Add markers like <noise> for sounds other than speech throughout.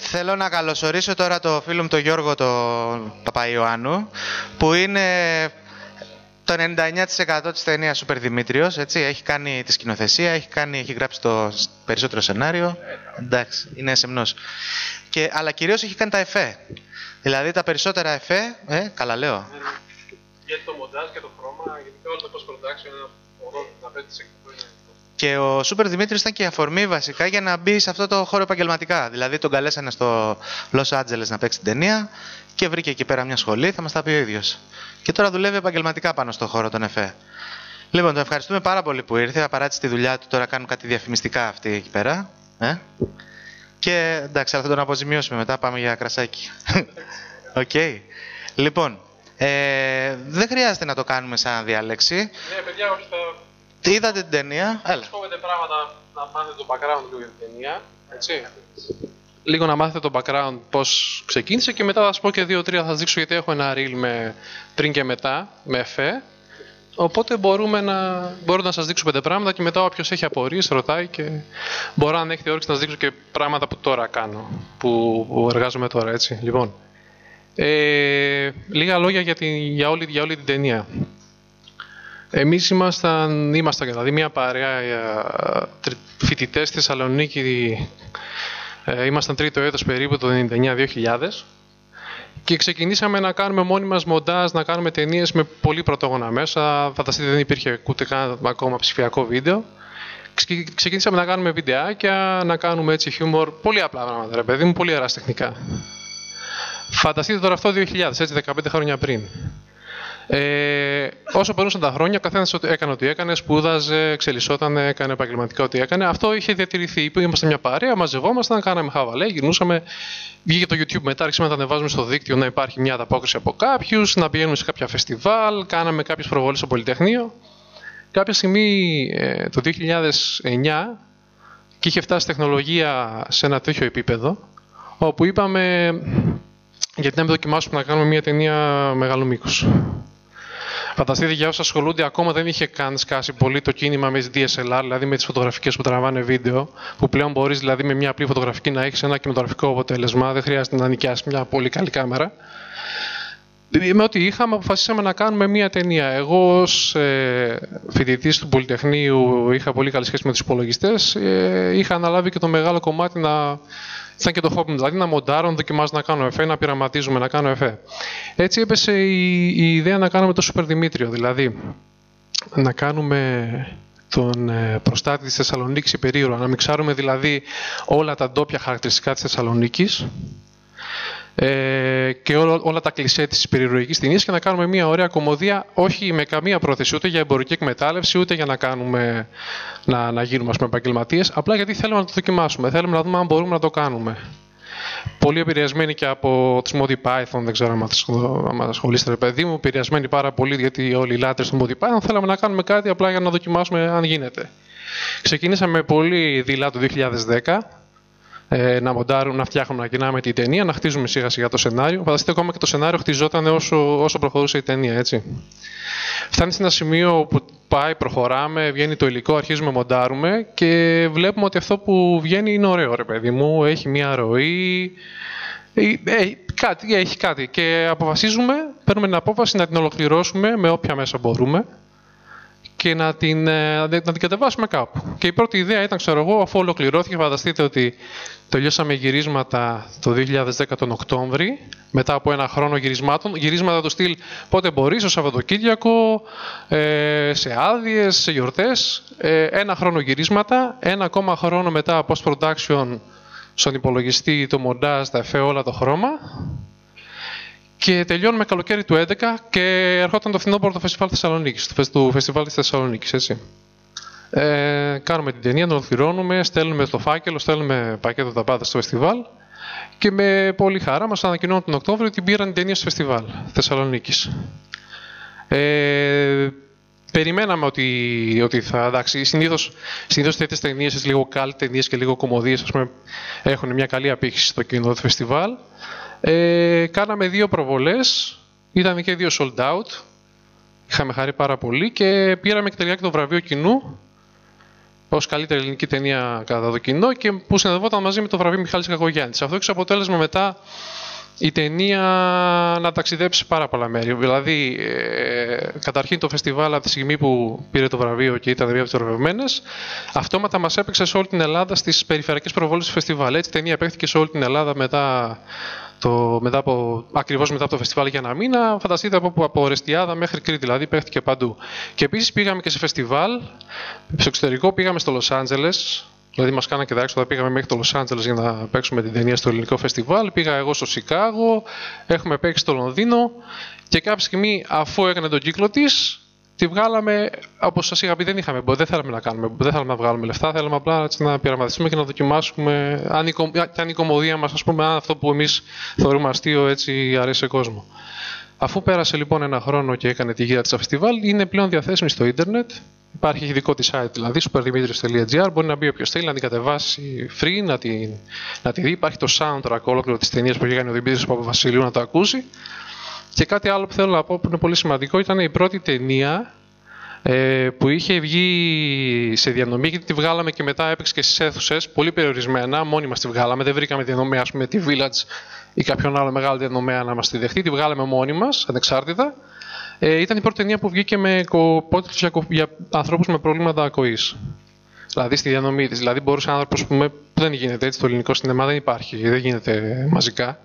θέλω να καλωσορίσω τώρα το φίλο μου τον Γιώργο τον Παπαϊωάννου, που είναι το 99% της ταινίας Σούπερ Δημήτριος, έτσι, έχει κάνει τη σκηνοθεσία, έχει, κάνει, έχει γράψει το περισσότερο σενάριο, εντάξει, είναι σεμνός. Και, αλλά κυρίως έχει κάνει τα εφέ, δηλαδή τα περισσότερα εφέ, ε, καλά λέω. Για το μοντάζ και το χρώμα, γιατί όλο το post-production, ένα 85% είναι και ο Σούπερ Δημήτρης ήταν και η αφορμή βασικά για να μπει σε αυτό το χώρο επαγγελματικά. Δηλαδή τον καλέσανε στο Los Angeles να παίξει την ταινία και βρήκε εκεί πέρα μια σχολή, θα μας τα πει ο ίδιος. Και τώρα δουλεύει επαγγελματικά πάνω στο χώρο των εφέ. Λοιπόν, τον ευχαριστούμε πάρα πολύ που ήρθε. Θα παράτησε τη δουλειά του. Τώρα κάνουν κάτι διαφημιστικά αυτή εκεί πέρα. Ε; Και εντάξει, θα τον αποζημιώσουμε μετά. Πάμε για κρασάκι. <laughs> OK. Okay. Λοιπόν, ε, δεν χρειάζεται να το κάνουμε σαν διάλεξη. Ναι, παιδιά, όχι, θα τι είδατε την ταινία, έλα. Θα πράγματα να μάθετε το background λίγο για την ταινία, έτσι. Λίγο να μάθετε το background πώς ξεκίνησε και μετά θα σας πω και δύο-τρία θα σας δείξω γιατί έχω ένα reel με πριν και μετά, με εφέ. Οπότε μπορούμε να, μπορώ να σας δείξω πέντε πράγματα και μετά όποιος έχει απορίες ρωτάει και μπορώ αν έχετε όρεξη να σας δείξω και πράγματα που τώρα κάνω, που, που εργάζομαι τώρα, έτσι. Λοιπόν, ε, λίγα λόγια για, την, για, όλη, για όλη την ταινία. Εμείς ήμασταν, ήμασταν δηλαδή μια παρέα ε, φοιτητές στη Θεσσαλονίκη, ε, ήμασταν τρίτο έτος περίπου το 99-2000 και ξεκινήσαμε να κάνουμε μόνοι μας μοντάζ, να κάνουμε ταινίες με πολύ πρωτόγωνα μέσα. Φανταστείτε δεν υπήρχε ούτε καν ακόμα ψηφιακό βίντεο. Ξεκινήσαμε να κάνουμε βιντεάκια, να κάνουμε έτσι χιούμορ, πολύ απλά πράγματα ρε παιδί μου, πολύ αεραστεχνικά. Φανταστείτε τώρα αυτό 2000, έτσι 15 χρόνια πριν. Ε, όσο περνούσαν τα χρόνια, ο καθένας έκανε ό,τι έκανε, σπούδαζε, εξελισσόταν, έκανε επαγγελματικά ό,τι έκανε. Αυτό είχε διατηρηθεί. Είμαστε μια παρέα, μαζευόμασταν, κάναμε χαβαλέ, γυρνούσαμε. Βγήκε το YouTube μετά, άρχισαμε να τα ανεβάζουμε στο δίκτυο να υπάρχει μια ανταπόκριση από κάποιους, να πηγαίνουμε σε κάποια φεστιβάλ, κάναμε κάποιες προβολές στο Πολυτεχνείο. Κάποια στιγμή ε, το 2009 και είχε φτάσει η τεχνολογία σε ένα τέτοιο επίπεδο, όπου είπαμε γιατί να μην δοκιμάσουμε να κάνουμε μια ταινία μεγάλου μήκους. Φανταστείτε για όσου ασχολούνται, ακόμα δεν είχε καν σκάσει πολύ το κίνημα με τι DSLR, δηλαδή με τις φωτογραφικές που τραβάνε βίντεο, που πλέον μπορείς δηλαδή με μια απλή φωτογραφική να έχεις ένα κινηματογραφικό αποτέλεσμα, δεν χρειάζεται να νοικιάσεις μια πολύ καλή κάμερα. Με ό,τι είχαμε, αποφασίσαμε να κάνουμε μία ταινία. Εγώ, ως ε, φοιτητής του Πολυτεχνείου, είχα πολύ καλή σχέση με τους υπολογιστές. Ε, είχα αναλάβει και το μεγάλο κομμάτι να ήταν και το χώρο δηλαδή να μοντάρω, να δοκιμάζω να κάνω εφέ, να πειραματίζουμε, να κάνω εφέ. Έτσι έπεσε η, η ιδέα να κάνουμε το Super Δημήτριο, δηλαδή να κάνουμε τον ε, προστάτη της Θεσσαλονίκης υπερήρωα, να μιξάρουμε δηλαδή όλα τα ντόπια χαρακτηριστικά της Θεσσαλονίκης ε, και όλα, όλα τα κλισέ της περιρροϊκής ταινίας και να κάνουμε μια ωραία κομμωδία όχι με καμία πρόθεση ούτε για εμπορική εκμετάλλευση ούτε για να, κάνουμε, να, να γίνουμε επαγγελματίες, απλά γιατί θέλουμε να το δοκιμάσουμε, θέλουμε να δούμε αν μπορούμε να το κάνουμε. Πολύ επηρεασμένοι και από τη Modi Python, δεν ξέρω αν ασχολείστε, παιδί μου. Επηρεασμένοι πάρα πολύ γιατί όλοι οι λάτρες του Modi Python θέλαμε να κάνουμε κάτι απλά για να δοκιμάσουμε αν γίνεται. Ξεκινήσαμε πολύ δειλά το 2010 ε, να μοντάρουμε, να φτιάχνουμε, να κοινάμε την ταινία, να χτίζουμε σιγά σιγά το σενάριο. Φανταστείτε ακόμα και το σενάριο χτιζόταν όσο, όσο προχωρούσε η ταινία, έτσι. Φτάνει σε ένα σημείο που πάει, προχωράμε, βγαίνει το υλικό, αρχίζουμε, μοντάρουμε και βλέπουμε ότι αυτό που βγαίνει είναι ωραίο, ρε παιδί μου. Έχει μια ροή, έχει, ε, κάτι, έχει κάτι. Και αποφασίζουμε, παίρνουμε την απόφαση να την ολοκληρώσουμε με όποια μέσα μπορούμε και να την, ε, να την κατεβάσουμε κάπου. Και η πρώτη ιδέα ήταν, ξέρω εγώ, αφού ολοκληρώθηκε, φανταστείτε ότι τελειώσαμε γυρίσματα το 2010 τον Οκτώβρη, μετά από ένα χρόνο γυρισμάτων. Γυρίσματα του στυλ πότε μπορείς, στο Σαββατοκύριακο, ε, σε άδειες, σε γιορτές. Ε, ένα χρόνο γυρίσματα, ένα ακόμα χρόνο μετά post-production στον υπολογιστή, το μοντάζ, τα εφέ, όλα το χρώμα. Και τελειώνουμε καλοκαίρι του 2011 και ερχόταν το φθινόπωρο το Φεστιβάλ Θεσσαλονίκης, του Φεστιβάλ της Θεσσαλονίκης, έτσι. Ε, κάνουμε την ταινία, την ολοκληρώνουμε, στέλνουμε το φάκελο, στέλνουμε πακέτο τα πάντα στο φεστιβάλ και με πολύ χαρά μας ανακοινώνουν τον Οκτώβριο ότι πήραν την ταινία στο φεστιβάλ Θεσσαλονίκης. Ε, περιμέναμε ότι, ότι θα. Εντάξει, συνήθως συνήθως τέτοιες ταινίες, λίγο κάλ ταινίες και λίγο κομμωδίες, έχουν μια καλή απήχηση στο κοινό του φεστιβάλ. Ε, κάναμε δύο προβολές, ήταν και δύο sold out. Είχαμε χαρεί πάρα πολύ και πήραμε και τελικά και το βραβείο κοινού ως καλύτερη ελληνική ταινία κατά το κοινό και που συνεδευόταν μαζί με το βραβείο Μιχάλης Κακογιάννης. Αυτό έχει αποτέλεσμα μετά η ταινία να ταξιδέψει πάρα πολλά μέρη. Δηλαδή, ε, καταρχήν το φεστιβάλ από τη στιγμή που πήρε το βραβείο και ήταν μία από τι βραβευμένε, αυτόματα μας έπαιξε σε όλη την Ελλάδα στις περιφερειακές προβολές του φεστιβάλ. Έτσι, η ταινία παίχτηκε σε όλη την Ελλάδα μετά το, μετά από, ακριβώς μετά από το φεστιβάλ για ένα μήνα. Φανταστείτε από, από Ρεστιάδα μέχρι Κρήτη, δηλαδή παίχτηκε παντού. Και επίσης πήγαμε και σε φεστιβάλ, στο εξωτερικό πήγαμε στο Λο Άντζελες, Δηλαδή, μας κάνανε και τα έξοδα. Πήγαμε μέχρι το Λο Άντζελε για να παίξουμε την ταινία στο ελληνικό φεστιβάλ. Πήγα εγώ στο Σικάγο. Έχουμε παίξει στο Λονδίνο. Και κάποια στιγμή, αφού έκανε τον κύκλο της, τη βγάλαμε. Όπως σας είχα πει, δεν είχαμε. Δεν θέλαμε να κάνουμε. Δεν θέλαμε να βγάλουμε λεφτά. Θέλαμε απλά έτσι, να πειραματιστούμε και να δοκιμάσουμε αν η, αν η κομμωδία μας, ας πούμε, αν αυτό που εμείς θεωρούμε αστείο έτσι αρέσει σε κόσμο. Αφού πέρασε λοιπόν ένα χρόνο και έκανε τη γύρα της φεστιβάλ, είναι πλέον διαθέσιμη στο ίντερνετ. Υπάρχει ειδικό της site δηλαδή, superdimitris.gr. Μπορεί να μπει όποιος θέλει να την κατεβάσει free, να τη, να τη δει. Υπάρχει το soundtrack όλο της ταινίας που έκανε ο Δημήτρης Παπαβασιλείου να το ακούσει. Και κάτι άλλο που θέλω να πω που είναι πολύ σημαντικό ήταν η πρώτη ταινία ε, που είχε βγει σε διανομή και τη βγάλαμε και μετά έπαιξε και στις αίθουσες, πολύ περιορισμένα, μόνοι μας τη βγάλαμε. Δεν βρήκαμε διανομή, ας πούμε, τη Village ή κάποιον άλλο μεγάλο διανομέα να μας τη δεχτεί. Τη βγάλαμε μόνοι μας, ανεξάρτητα. Ε, ήταν η πρώτη ταινία που βγήκε με κοπότιτλου για, για ανθρώπους με προβλήματα ακοής. Δηλαδή στη διανομή της. Δηλαδή μπορούσε ένα άνθρωπος που δεν γίνεται έτσι, το ελληνικό σινεμά δεν υπάρχει, δεν γίνεται μαζικά.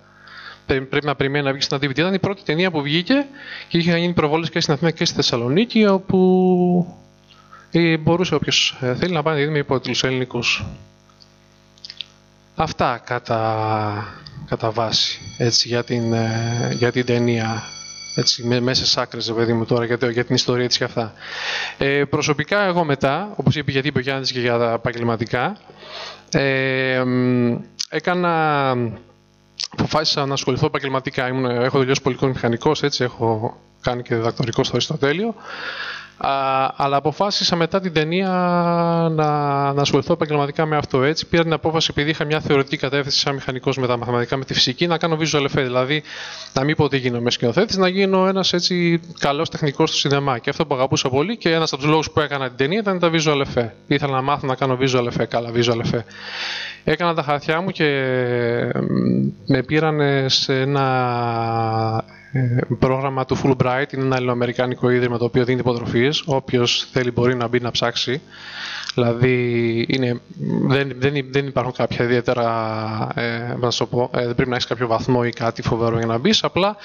Πρέπει να περιμένει να βγει στην DVD. Ήταν η πρώτη ταινία που βγήκε και είχε γίνει προβόλες και στην Αθήνα και στη Θεσσαλονίκη, όπου ε, μπορούσε όποιος ε, θέλει να πάει να δει με υπότιτλους ελληνικούς. Αυτά κατά, κατά βάση έτσι, για, την, ε, για την ταινία έτσι, μέσα στι άκρες, παιδί μου, τώρα για, για την ιστορία της και αυτά. Ε, προσωπικά, εγώ μετά, όπως είπε, γιατί είπε ο Γιάννης και για τα επαγγελματικά, ε, έκανα. Αποφάσισα να ασχοληθώ επαγγελματικά. έχω τελειώσει πολιτικό μηχανικός, έτσι, έχω κάνει και διδακτορικό στο Αριστοτέλειο αλλά αποφάσισα μετά την ταινία να, να ασχοληθώ επαγγελματικά με αυτό. Έτσι, πήρα την απόφαση, επειδή είχα μια θεωρητική κατεύθυνση σαν μηχανικός με τα μαθηματικά, με τη φυσική, να κάνω visual effect. Δηλαδή, να μην πω ότι γίνομαι σκηνοθέτης, να γίνω ένας έτσι καλός τεχνικός στο σινεμά. Και αυτό που αγαπούσα πολύ και ένας από τους λόγους που έκανα την ταινία ήταν τα visual effect. Ήθελα να μάθω να κάνω visual effect, καλά visual effect. Έκανα τα χαρτιά μου και με πήραν σε ένα ε, πρόγραμμα του Fulbright. Είναι ένα ελληνοαμερικάνικο ίδρυμα το οποίο δίνει υποτροφίες. Όποιος θέλει μπορεί να μπει να ψάξει. Δηλαδή είναι, δεν, δεν, δεν υπάρχουν κάποια ιδιαίτερα. Ε, να σου πω, ε, δεν πρέπει να έχεις κάποιο βαθμό ή κάτι φοβερό για να μπεις. Απλά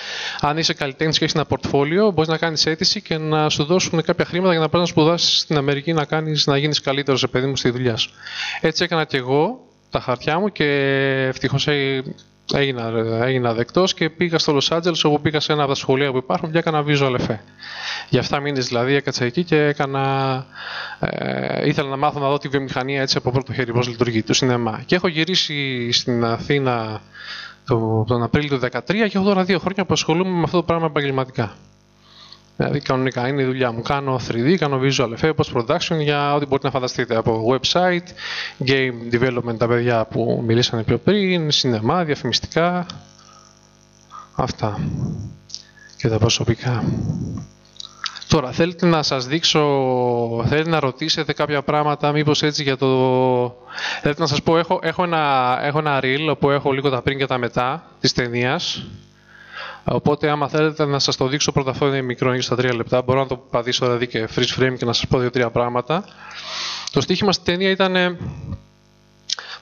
αν είσαι καλλιτέχνης και έχεις ένα πορτφόλιο, μπορείς να κάνεις αίτηση και να σου δώσουν κάποια χρήματα για να πας να σπουδάσεις στην Αμερική να, κάνεις, να γίνεις καλύτερος σε παιδί μου στη δουλειά σου. Έτσι έκανα και εγώ τα χαρτιά μου και ευτυχώς έγινα, έγινα δεκτός και πήγα στο Los Angeles όπου πήγα σε ένα από τα σχολεία που υπάρχουν και έκανα visual effect. Για 7 μήνες δηλαδή έκατσα εκεί και έκανα. Ε, ήθελα να μάθω να δω τη βιομηχανία έτσι από πρώτο χέρι πώς λειτουργεί το σινεμά. Και έχω γυρίσει στην Αθήνα το, τον Απρίλιο του 2013 και έχω τώρα δύο χρόνια που ασχολούμαι με αυτό το πράγμα επαγγελματικά. Δηλαδή κανονικά είναι η δουλειά μου. Κάνω 3D, κάνω visual effects, post production για ό,τι μπορείτε να φανταστείτε. Από website, game development, τα παιδιά που μιλήσανε πιο πριν, σινεμά, διαφημιστικά. Αυτά. Και τα προσωπικά. Τώρα, θέλετε να σας δείξω, θέλετε να ρωτήσετε κάποια πράγματα, μήπως έτσι για το... Θέλετε να σας πω, έχω, έχω, ένα, έχω ένα reel όπου έχω λίγο τα πριν και τα μετά της ταινίας. Οπότε, άμα θέλετε να σας το δείξω πρώτα, αυτό είναι μικρό, είναι στα τρία λεπτά. Μπορώ να το πατήσω δηλαδή και freeze frame και να σας πω δύο-τρία πράγματα. Το στίχημα στην ταινία ήταν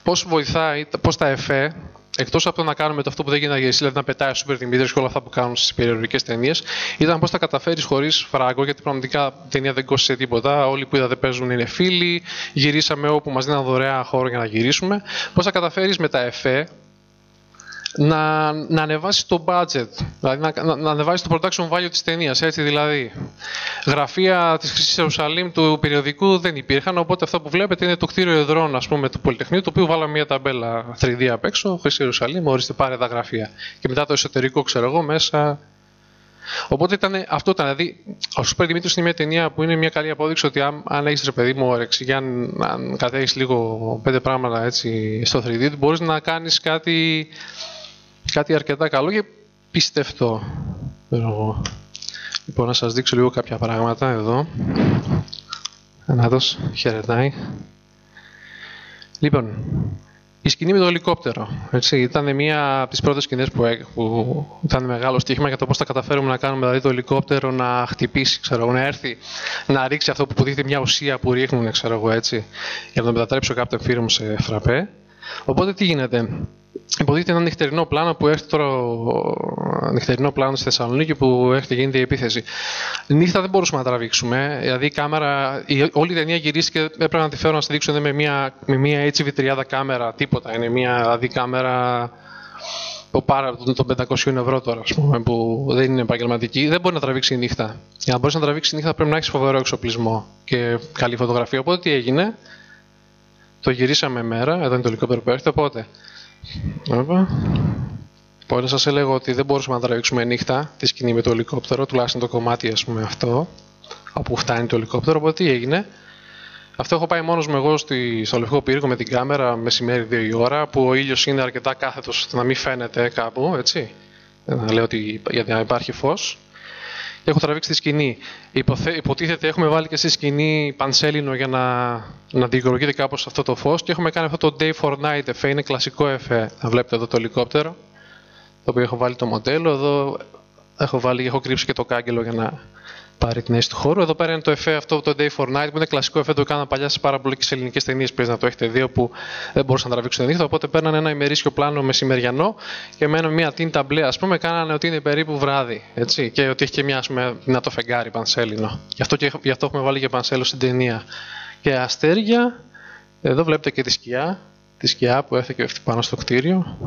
πώς βοηθάει, πώς τα εφέ, εκτός από το να κάνουμε το αυτό που δεν γίνεται να δηλαδή να πετάει Super Dimitri και όλα αυτά που κάνουν στις περιοδικές ταινίες, ήταν πώς τα καταφέρεις χωρίς φράγκο, γιατί πραγματικά η ταινία δεν κόστησε τίποτα. Όλοι που είδατε παίζουν είναι φίλοι. Γυρίσαμε όπου μας δίναν δωρεά χώρο για να γυρίσουμε. Πώς τα καταφέρεις με τα εφέ, να, να ανεβάσει το budget, δηλαδή να, να, να ανεβάσει το production value της ταινίας. Έτσι δηλαδή, γραφεία της Χρυσής Ιερουσαλήμ του περιοδικού δεν υπήρχαν, οπότε αυτό που βλέπετε είναι το κτίριο εδρών ας πούμε, του Πολυτεχνείου, το οποίο βάλαμε μια ταμπέλα 3D απ' έξω, Χρυσή Ιερουσαλήμ, ορίστε πάρε τα γραφεία. Και μετά το εσωτερικό, ξέρω εγώ, μέσα Οπότε ήταν, αυτό ήταν. Δηλαδή, ο Σούπερ Δημήτρης είναι μια ταινία που είναι μια καλή απόδειξη ότι αν, αν έχεις ρε παιδί μου όρεξη και αν, αν κατέχεις λίγο πέντε πράγματα έτσι στο 3D, μπορείς να κάνεις κάτι κάτι αρκετά καλό και πιστευτό. Εγώ. Λοιπόν, να σας δείξω λίγο κάποια πράγματα εδώ. Ανάτος, χαιρετάει. Λοιπόν, η σκηνή με το ελικόπτερο. Έτσι, ήταν μία από τις πρώτες σκηνές που, που ήταν μεγάλο στοίχημα για το πώς θα καταφέρουμε να κάνουμε δηλαδή, το ελικόπτερο να χτυπήσει, ξέρω, να έρθει να ρίξει αυτό που υποτίθεται μια μια που ρίχνουν, ξέρω εγώ έτσι, για να το μετατρέψει ο Captain Firm σε φραπέ. Οπότε τι γίνεται; Υποτίθεται ένα νυχτερινό πλάνο που έρχεται τώρα. Νυχτερινό πλάνο στη Θεσσαλονίκη που έρχεται γίνεται η επίθεση. Νύχτα δεν μπορούσαμε να τραβήξουμε. Δηλαδή η κάμερα, η, όλη η ταινία γυρίστηκε. Έπρεπε να τη φέρω να στη δείξω με μια, με μια HV30 κάμερα. Τίποτα. Είναι μια δηλαδή, κάμερα που πάρα των 500 ευρώ τώρα, ας πούμε, που δεν είναι επαγγελματική, δεν μπορεί να τραβήξει νύχτα. Για να μπορείς να τραβήξεις νύχτα πρέπει να έχεις φοβερό εξοπλισμό και καλή φωτογραφία. Οπότε τι έγινε, το γυρίσαμε μέρα, εδώ είναι το ελικόπτερο που έρχεται, οπότε. Οπότε σας έλεγα ότι δεν μπορούσαμε να τραβήξουμε νύχτα τη σκηνή με το ελικόπτερο, τουλάχιστον το κομμάτι ας πούμε αυτό, όπου φτάνει το ελικόπτερο. Οπότε τι έγινε. Αυτό έχω πάει μόνος μου εγώ στη, στο λευκό πύργο με την κάμερα μεσημέρι 2 η ώρα, που ο ήλιος είναι αρκετά κάθετος ώστε να μην φαίνεται κάπου, έτσι. Να λέω ότι γιατί να υπάρχει φως έχω τραβήξει τη σκηνή. Υποθέ, υποτίθεται έχουμε βάλει και στη σκηνή πανσέλινο για να, να δικαιολογείται κάπως αυτό το φως και έχουμε κάνει αυτό το day for night εφέ. Είναι κλασικό εφέ. Θα βλέπετε εδώ το ελικόπτερο, το οποίο έχω βάλει το μοντέλο. Εδώ έχω, βάλει, έχω κρύψει και το κάγκελο για να πάρει την αίσθηση του χώρου. Εδώ πέρα είναι το εφέ αυτό το Day for Night που είναι κλασικό εφέ το έκανα παλιά σε πάρα πολλές ελληνικές ταινίες πριν να το έχετε δει που δεν μπορούσαν να τραβήξουν νύχτα. Οπότε παίρνανε ένα ημερήσιο πλάνο μεσημεριανό και με μια τίντα μπλε ας πούμε κάνανε ότι είναι περίπου βράδυ. Έτσι, και ότι έχει και μια πούμε, δυνατό φεγγάρι πανσέλινο. Γι' αυτό, και, γι αυτό έχουμε βάλει και πανσέλο στην ταινία. Και αστέρια, εδώ βλέπετε και τη σκιά, τη σκιά που έρθει και πάνω στο κτίριο.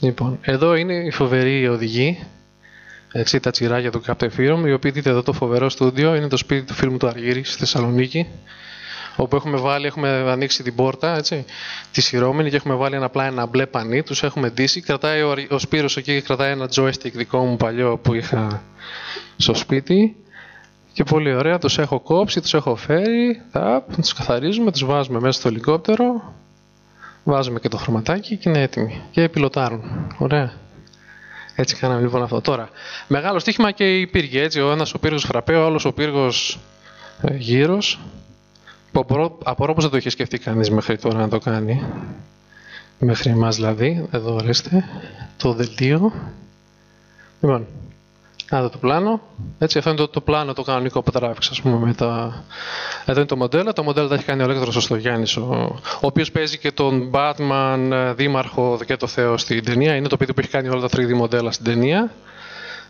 Λοιπόν, εδώ είναι η φοβερή οδηγή έτσι, τα τσιράκια του Captain Film, οι οποίοι δείτε εδώ το φοβερό στούντιο, είναι το σπίτι του φίλου του Αργύρη στη Θεσσαλονίκη, όπου έχουμε βάλει, έχουμε ανοίξει την πόρτα, έτσι, τη σειρώμενη και έχουμε βάλει ένα, απλά ένα μπλε πανί, τους έχουμε ντύσει, κρατάει ο, ο Σπύρος εκεί κρατάει ένα joystick δικό μου παλιό που είχα στο σπίτι και πολύ ωραία, τους έχω κόψει, τους έχω φέρει, θα, τους καθαρίζουμε, τους βάζουμε μέσα στο ελικόπτερο, βάζουμε και το χρωματάκι και είναι έτοιμοι και πιλωτάρουν. Ωραία. Έτσι κάναμε λοιπόν αυτό. Τώρα, μεγάλο στοίχημα και η πύργη. Έτσι, ο ένας ο πύργος φραπέ, ο άλλος ο πύργος ε, γύρω. Που απορώ πως δεν το είχε σκεφτεί κανείς μέχρι τώρα να το κάνει. Μέχρι εμάς δηλαδή. Εδώ ορίστε. Το δελτίο. Λοιπόν, εδώ το πλάνο. Έτσι, αυτό είναι το, το πλάνο το κανονικό που τράβηξα, ας πούμε, με τα... Εδώ είναι το μοντέλο. Το μοντέλο τα έχει κάνει ο Λέκτρος Στογιάννης, ο, ο οποίος παίζει και τον Batman, ε, Δήμαρχο και το Θεό στην ταινία. Είναι το παιδί που έχει κάνει όλα τα 3D μοντέλα στην ταινία.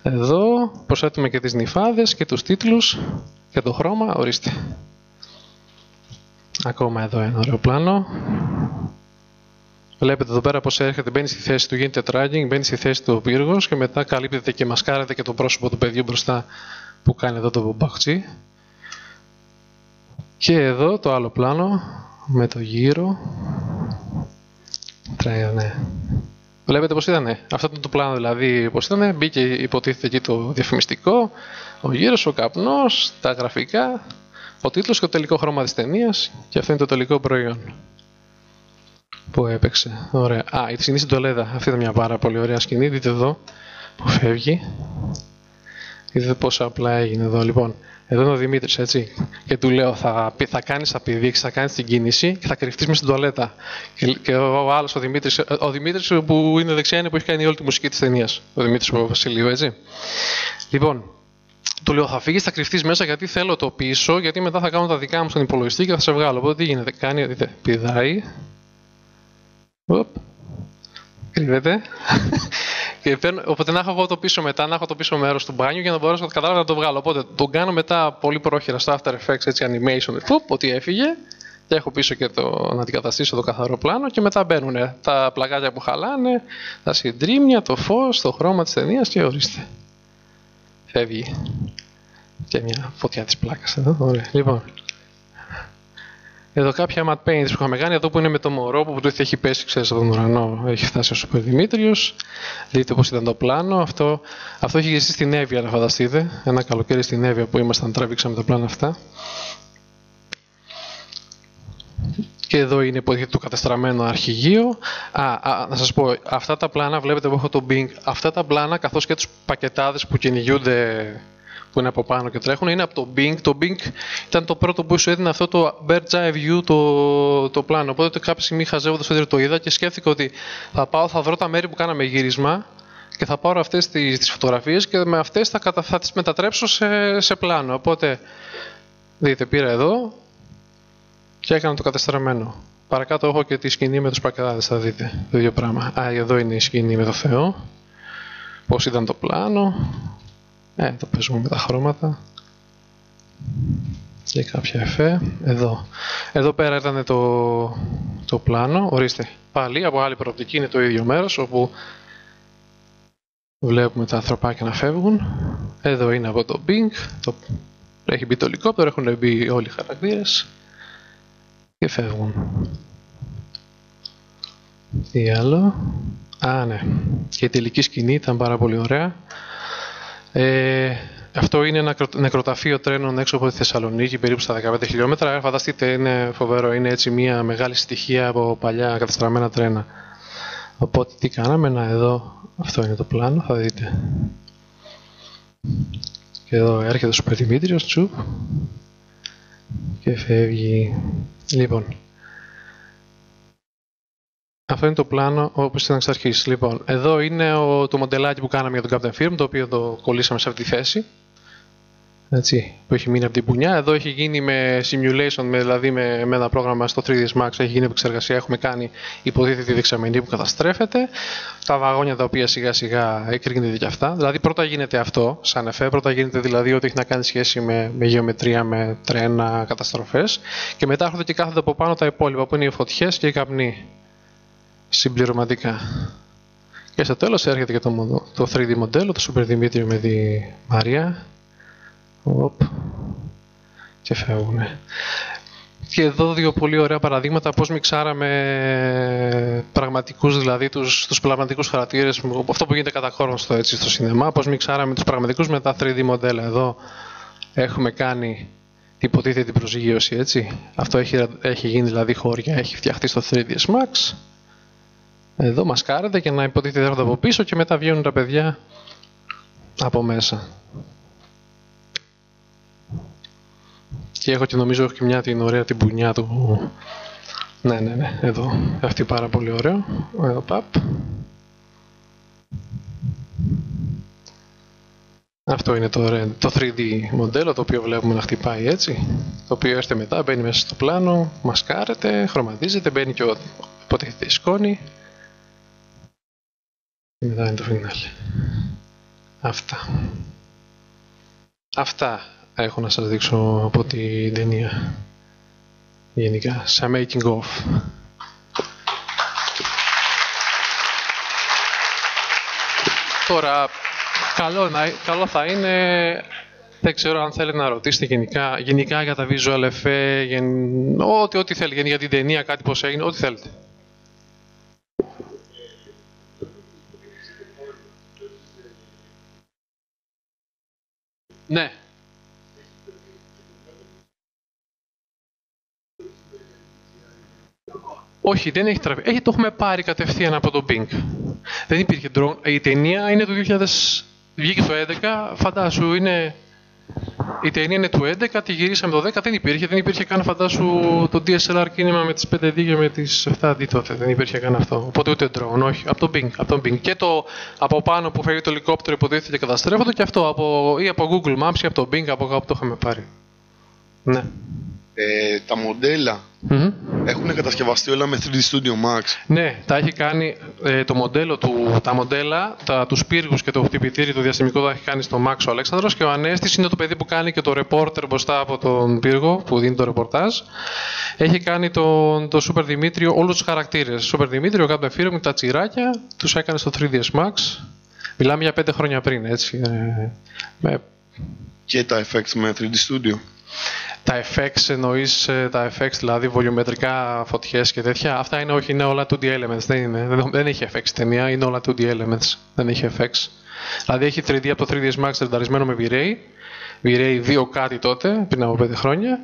Εδώ προσθέτουμε και τις νυφάδες και τους τίτλους και το χρώμα. Ορίστε. Ακόμα εδώ ένα ωραίο πλάνο. Βλέπετε εδώ πέρα πώς έρχεται, μπαίνει στη θέση του, γίνεται tracking, μπαίνει στη θέση του ο πύργος και μετά καλύπτεται και μασκάρεται και το πρόσωπο του παιδιού μπροστά που κάνει εδώ το μπομπαχτσί. Και εδώ το άλλο πλάνο με το γύρο. Τρέα, ναι. Βλέπετε πώς ήταν. Αυτό ήταν το πλάνο δηλαδή πώς ήταν. Μπήκε υποτίθεται εκεί το διαφημιστικό, ο γύρος, ο καπνός, τα γραφικά, ο τίτλος και το τελικό χρώμα της ταινίας και αυτό είναι το τελικό προϊόν που έπαιξε. Ωραία. Α, η σκηνή στην Τολέδα. Αυτή ήταν μια πάρα πολύ ωραία σκηνή. Δείτε εδώ που φεύγει. Δείτε πόσο απλά έγινε εδώ. Λοιπόν, εδώ είναι ο Δημήτρης, έτσι. Και του λέω: Θα, θα κάνεις, θα πηδήξεις, θα κάνεις την κίνηση και θα κρυφτείς μέσα στην τουαλέτα. Και, και ο άλλος, ο Δημήτρης, ο Δημήτρης που είναι δεξιά, είναι που έχει κάνει όλη τη μουσική της ταινίας. Ο Δημήτρης ο Βασιλείου, έτσι. Λοιπόν, του λέω: Θα φύγεις, θα κρυφτείς μέσα γιατί θέλω το πίσω, γιατί μετά θα κάνω τα δικά μου στον υπολογιστή και θα σε βγάλω. Οπότε τι γίνεται, κάνει, δείτε, πηδάει, Οπ. Κρύβεται. <laughs> και παίρνω, οπότε να έχω εγώ το πίσω μετά, να έχω το πίσω μέρος του μπάνιου για να μπορέσω να καταλάβω να το βγάλω. Οπότε τον κάνω μετά πολύ πρόχειρα στο After Effects έτσι animation. Πουπ, ότι έφυγε. Και έχω πίσω και το να αντικαταστήσω το καθαρό πλάνο και μετά μπαίνουν τα πλαγάκια που χαλάνε, τα συντρίμια, το φως, το χρώμα της ταινίας και ορίστε. Φεύγει. Και μια φωτιά της πλάκας εδώ. Ωραία. Λοιπόν, εδώ κάποια matte paintings που είχαμε κάνει, εδώ που είναι με το μωρό που του έχει πέσει, ξέρεις, από τον ουρανό, έχει φτάσει ο Σούπερ Δημήτριος. Δείτε πώς ήταν το πλάνο. Αυτό, αυτό έχει γυρίσει στην Εύβοια, να φανταστείτε. Ένα καλοκαίρι στην Εύβοια που ήμασταν, τραβήξαμε τα πλάνα αυτά. Και εδώ είναι που έχει το κατεστραμμένο αρχηγείο. Α, α, να σας πω, αυτά τα πλάνα, βλέπετε που έχω το Bing, αυτά τα πλάνα καθώς και τους πακετάδες που κυνηγούνται που είναι από πάνω και τρέχουν είναι από το Bing. Το Bing ήταν το πρώτο που σου έδινε αυτό το bird's eye view το, το πλάνο. Οπότε κάποια στιγμή χαζεύοντας το είδα και σκέφτηκα ότι θα πάω, θα βρω τα μέρη που κάναμε γύρισμα και θα πάρω αυτές τις, τις φωτογραφίες και με αυτές θα, κατα, θα τις μετατρέψω σε, σε πλάνο. Οπότε, δείτε, πήρα εδώ και έκανα το κατεστραμμένο. Παρακάτω έχω και τη σκηνή με τους πακεδάδες, θα δείτε το ίδιο πράγμα. Α, εδώ είναι η σκηνή με το Θεό. Πώς ήταν το πλάνο. Ε, το παίζουμε με τα χρώματα. Και κάποια εφέ. Εδώ. Εδώ πέρα ήταν το, το πλάνο. Ορίστε. Πάλι από άλλη προοπτική είναι το ίδιο μέρος όπου Βλέπουμε τα ανθρωπάκια να φεύγουν. Εδώ είναι από το Bing. Το... Έχει μπει το ελικόπτερο, έχουν μπει όλοι οι χαρακτήρες. Και φεύγουν. Τι άλλο; Α, ναι. Και η τελική σκηνή ήταν πάρα πολύ ωραία. Ε, αυτό είναι ένα νεκροταφείο τρένων έξω από τη Θεσσαλονίκη, περίπου στα 15 χιλιόμετρα. Ε, φανταστείτε, είναι φοβερό. Είναι έτσι μια μεγάλη στοιχεία από παλιά καταστραμμένα τρένα. Οπότε τι κάναμε, να εδώ αυτό είναι το πλάνο, θα δείτε. Και εδώ έρχεται ο Σούπερ Δημήτριος, τσουπ. Και φεύγει. Λοιπόν. Αυτό είναι το πλάνο όπως ήταν εξ αρχής. Λοιπόν, εδώ είναι ο, το μοντελάκι που κάναμε για τον Captain Firm, το οποίο το κολλήσαμε σε αυτή τη θέση έτσι, που έχει μείνει από την πουνιά. Εδώ έχει γίνει με simulation, με, δηλαδή με, με ένα πρόγραμμα στο 3ds Max, έχει γίνει επεξεργασία, έχουμε κάνει υποτίθεται δεξαμενή που καταστρέφεται. Τα βαγόνια τα οποία σιγά σιγά εκρίνεται και αυτά. Δηλαδή πρώτα γίνεται αυτό, σαν εφέ, πρώτα γίνεται δηλαδή ότι έχει να κάνει σχέση με, με γεωμετρία, με τρένα, καταστροφές και μετά έρχονται και κάθονται από πάνω τα υπόλοιπα που είναι οι φωτιές και οι καπνοί συμπληρωματικά. Και στο τέλος έρχεται και το, το 3D μοντέλο, το Super Dimitri με τη Μαρία, Οπ. Και φεύγουν. Και εδώ δύο πολύ ωραία παραδείγματα πώς μιξάραμε πραγματικούς, δηλαδή τους, τους πραγματικούς χαρακτήρες, αυτό που γίνεται κατά χώρο στο, έτσι, στο σινεμά, πώς μιξάραμε τους πραγματικούς με τα 3D μοντέλα. Εδώ έχουμε κάνει υποτίθεται την προσγείωση, έτσι. Αυτό έχει, έχει γίνει δηλαδή χώρια, έχει φτιαχτεί στο 3ds Max. Εδώ μας κάρετε και να υποτίθεται από πίσω και μετά βγαίνουν τα παιδιά από μέσα. Και έχω και νομίζω έχω και μια την ωραία την πουνιά του. Ναι, ναι, ναι, εδώ. Αυτή πάρα πολύ ωραίο. Εδώ, παπ. Αυτό είναι το, το 3D μοντέλο το οποίο βλέπουμε να χτυπάει έτσι. Το οποίο έρχεται μετά, μπαίνει μέσα στο πλάνο, μασκάρεται, χρωματίζεται, μπαίνει και ο υποτίθεται η σκόνη. Και μετά είναι το φινάλι. Αυτά. Αυτά έχω να σας δείξω από την ταινία γενικά, σαν making of. Τώρα, καλό, καλό θα είναι, δεν ξέρω αν θέλετε να ρωτήσετε γενικά, γενικά για τα visual effects, γεν, ό,τι, ό,τι θέλετε, για την ταινία, κάτι πώς έγινε, ό,τι θέλετε. Ναι, Όχι, δεν έχει τραβεί. Έχει, το έχουμε πάρει κατευθείαν από το Bing. Δεν υπήρχε drone. Η ταινία είναι του 2000. Βγήκε το 2011. Φαντάσου, είναι. Η ταινία είναι του 2011, τη γυρίσαμε το 10, δεν υπήρχε. Δεν υπήρχε καν, φαντάσου, το DSLR κίνημα με τις 5D και με τις 7D τότε. Δεν υπήρχε καν αυτό. Οπότε ούτε drone, όχι. Από το Bing. Από το Bing. Και το από πάνω που φεύγει το ελικόπτερο υποτίθεται και καταστρέφονται και αυτό. Από, ή από Google Maps ή από το Bing, από κάπου το είχαμε πάρει. Ναι ε, τα μοντελα έχουν κατασκευαστεί όλα με 3D Studio Max. Ναι, τα έχει κάνει ε, το μοντέλο του, τα μοντέλα, τα, τους πύργους και το χτυπητήρι το διαστημικό τα έχει κάνει στο Max ο Αλέξανδρος και ο Ανέστης είναι το παιδί που κάνει και το reporter μπροστά από τον πύργο που δίνει το ρεπορτάζ. Έχει κάνει τον το Super Δημήτριο όλους τους χαρακτήρες. Super Δημήτριο, κάτω εφήρο με τα τσιράκια, τους έκανε στο 3ds Max. Μιλάμε για πέντε χρόνια πριν, έτσι. Ε, με... Και τα effects με 3D Studio. Τα effects εννοείς ε, τα effects, δηλαδή βολιομετρικά φωτιές και τέτοια. Αυτά είναι όχι, είναι όλα 2D elements. Δεν, είναι, δεν, δεν έχει effects ταινία, είναι όλα 2D elements. Δεν έχει effects. Δηλαδή έχει 3D από το 3ds Max ρενταρισμένο με V-Ray. V-Ray 2 κάτι τότε, πριν από 5 χρόνια.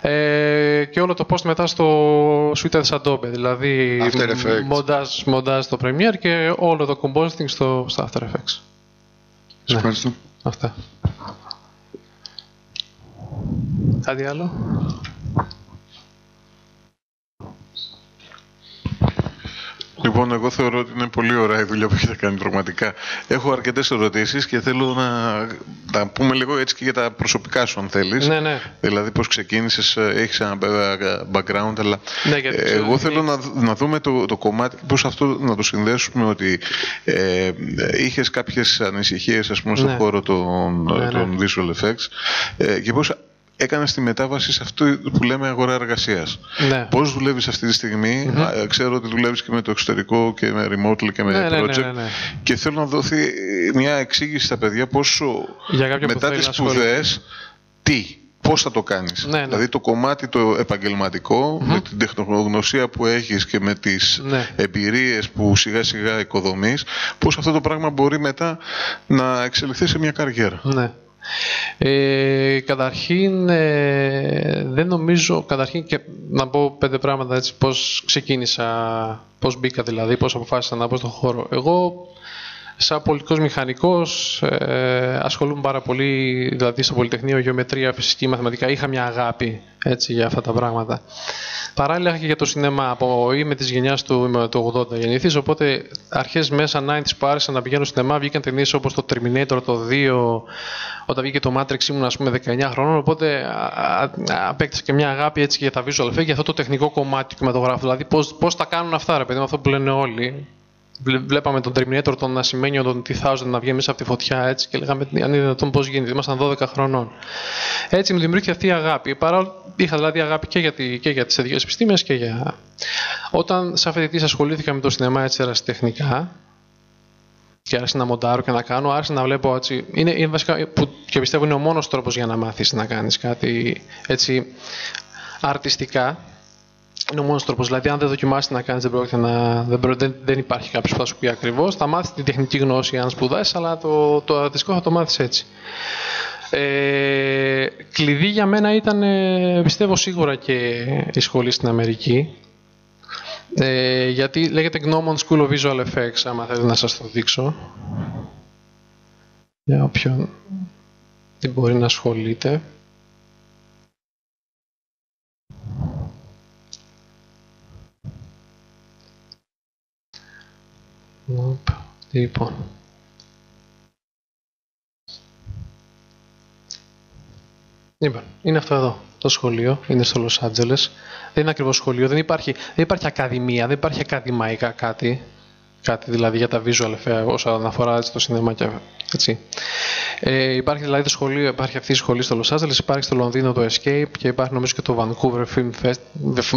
Ε, και όλο το post μετά στο Suite της Adobe. Δηλαδή montage, montage στο Premiere και όλο το compositing στο, στο After Effects. Ευχαριστώ. Αυτά. Κάτι άλλο; Λοιπόν, εγώ θεωρώ ότι είναι πολύ ωραία η δουλειά που έχετε κάνει πραγματικά. Έχω αρκετές ερωτήσεις και θέλω να τα πούμε λίγο έτσι και για τα προσωπικά σου, αν θέλεις. Ναι, ναι. Δηλαδή, πώς ξεκίνησες, έχεις ένα background, αλλά. Ναι, εγώ θέλω να, να δούμε το, το κομμάτι και πώς αυτό να το συνδέσουμε ότι ε, είχες κάποιες ανησυχίες, ας πούμε, στον ναι. χώρο των, ναι, ναι. των visual effects ε, και πώς έκανε τη μετάβαση σε αυτό που λέμε αγορά εργασίας. Ναι. Πώς δουλεύεις αυτή τη στιγμη ξέρω ότι δουλεύεις και με το εξωτερικό και με remote και με ναι, ναι, project. Ναι, ναι, και θέλω να δοθεί μια εξήγηση στα παιδιά πόσο μετά τις σπουδές, τι, πώς θα το κάνεις. Ναι, δηλαδή το κομμάτι το επαγγελματικο με την τεχνογνωσία που έχεις και με τις ναι. εμπειρίες που σιγά σιγά οικοδομείς, πώς αυτό το πράγμα μπορεί μετά να εξελιχθεί σε μια καριέρα. Ναι. Ε, καταρχήν, ε, δεν νομίζω, καταρχήν και να πω πέντε πράγματα έτσι, πώς ξεκίνησα, πώς μπήκα δηλαδή, πώς αποφάσισα να μπω στον χώρο. Εγώ, σαν πολιτικός μηχανικός, ε, ασχολούμαι πάρα πολύ, δηλαδή στο Πολυτεχνείο, γεωμετρία, φυσική, μαθηματικά, είχα μια αγάπη έτσι, για αυτά τα πράγματα. Παράλληλα είχα και για το σινεμά. Από, είμαι τη γενιάς του το 80 γεννηθή, οπότε αρχές μέσα 90 που άρχισα να πηγαίνω στο σινεμά βγήκαν ταινίες όπως το Terminator, το 2, όταν βγήκε το Matrix ήμουν ας πούμε 19 χρόνων. Οπότε απέκτησα και μια αγάπη έτσι για τα visual effects, για αυτό το τεχνικό κομμάτι του κινηματογράφου. Δηλαδή πώς τα κάνουν αυτά, ρε παιδί, αυτό που λένε όλοι βλέπαμε τον Terminator, τον ασημένιο, τον T-1000 να βγει μέσα από τη φωτιά έτσι και λέγαμε αν είναι δυνατόν πώς γίνεται. Ήμασταν 12 χρονών. Έτσι μου δημιουργήθηκε αυτή η αγάπη. Παρά, είχα δηλαδή αγάπη και για, τη, και για τις επιστήμες και για... Όταν σαν φοιτητής ασχολήθηκα με το σινεμά έτσι ερασιτεχνικά και άρχισα να μοντάρω και να κάνω, άρχισα να βλέπω έτσι. Είναι, είναι βασικά που, και πιστεύω είναι ο μόνος τρόπος για να μάθεις να κάνεις κάτι έτσι αρτιστικά είναι ο μόνος τρόπος. Δηλαδή, αν δεν δοκιμάσει να κάνει, δεν, πρόκειται να, δεν, δεν, υπάρχει κάποιος που θα σου πει ακριβώς. Θα μάθεις την τεχνική γνώση αν σπουδάσεις, αλλά το, το αρτιστικό θα το μάθεις έτσι. Ε, κλειδί για μένα ήταν, πιστεύω σίγουρα και η σχολή στην Αμερική. Ε, γιατί λέγεται Gnomon School of Visual Effects, άμα θέλετε να σας το δείξω. Για όποιον δεν μπορεί να ασχολείται. Λοιπόν. Λοιπόν, είναι αυτό εδώ το σχολείο, είναι στο Los Angeles. Δεν είναι ακριβώς σχολείο, δεν υπάρχει, δεν υπάρχει ακαδημία, δεν υπάρχει ακαδημαϊκά κάτι. Κάτι δηλαδή για τα visual effects όσον αφορά έτσι, το σινεμά και έτσι. Ε, υπάρχει δηλαδή το σχολείο, υπάρχει αυτή η σχολή στο Los Angeles, υπάρχει στο Λονδίνο το Escape και υπάρχει νομίζω και το Vancouver Film, Fest,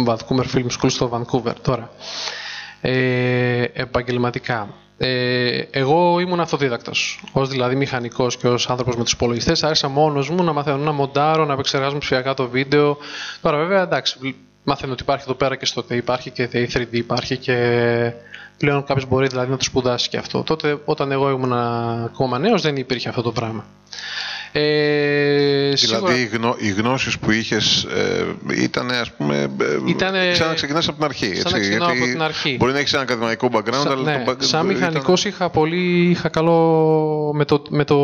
Vancouver Film School στο Vancouver τώρα ε, επαγγελματικά. Ε, εγώ ήμουν αυτοδίδακτος, ως δηλαδή μηχανικός και ως άνθρωπος με τους υπολογιστές, άρχισα μόνος μου να μαθαίνω να μοντάρω, να επεξεργάζομαι ψηφιακά το βίντεο. Τώρα βέβαια εντάξει, μαθαίνω ότι υπάρχει εδώ πέρα και στο υπάρχει και 3D υπάρχει και πλέον κάποιος μπορεί δηλαδή να το σπουδάσει και αυτό. Τότε όταν εγώ ήμουν ακόμα νέος δεν υπήρχε αυτό το πράγμα. Ε, δηλαδή οι, γνω, οι γνώσεις που είχες ε, ήταν ας πούμε ε, ήτανε, σαν να ξεκινάς από την αρχή. Σαν έτσι, να από την αρχή. Μπορεί να έχεις ένα ακαδημαϊκό background αλλά ναι, το Σαν μηχανικός είχα πολύ είχα καλό με το, με το,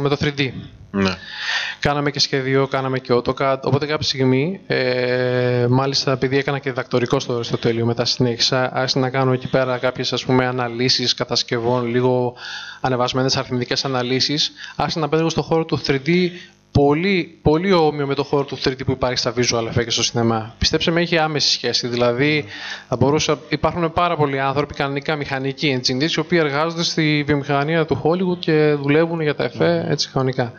με το 3D. Ναι. Κάναμε και σχέδιο, κάναμε και AutoCAD. Οπότε κάποια στιγμή, ε, μάλιστα επειδή έκανα και διδακτορικό στο, στο τέλειο, μετά συνέχισα, άρχισα να κάνω εκεί πέρα κάποιες αναλύσεις κατασκευών, λίγο ανεβασμένες αριθμητικές αναλύσεις. Άρχισα να παίζω στο χώρο του 3D πολύ, πολύ όμοιο με το χώρο του 3D που υπάρχει στα visual effects και στο σινεμά. Πιστέψτε με, έχει άμεση σχέση. Δηλαδή, θα μπορούσα, υπάρχουν πάρα πολλοί άνθρωποι, κανονικά μηχανικοί engineers, οι οποίοι εργάζονται στη βιομηχανία του Hollywood και δουλεύουν για τα εφέ έτσι κανονικά.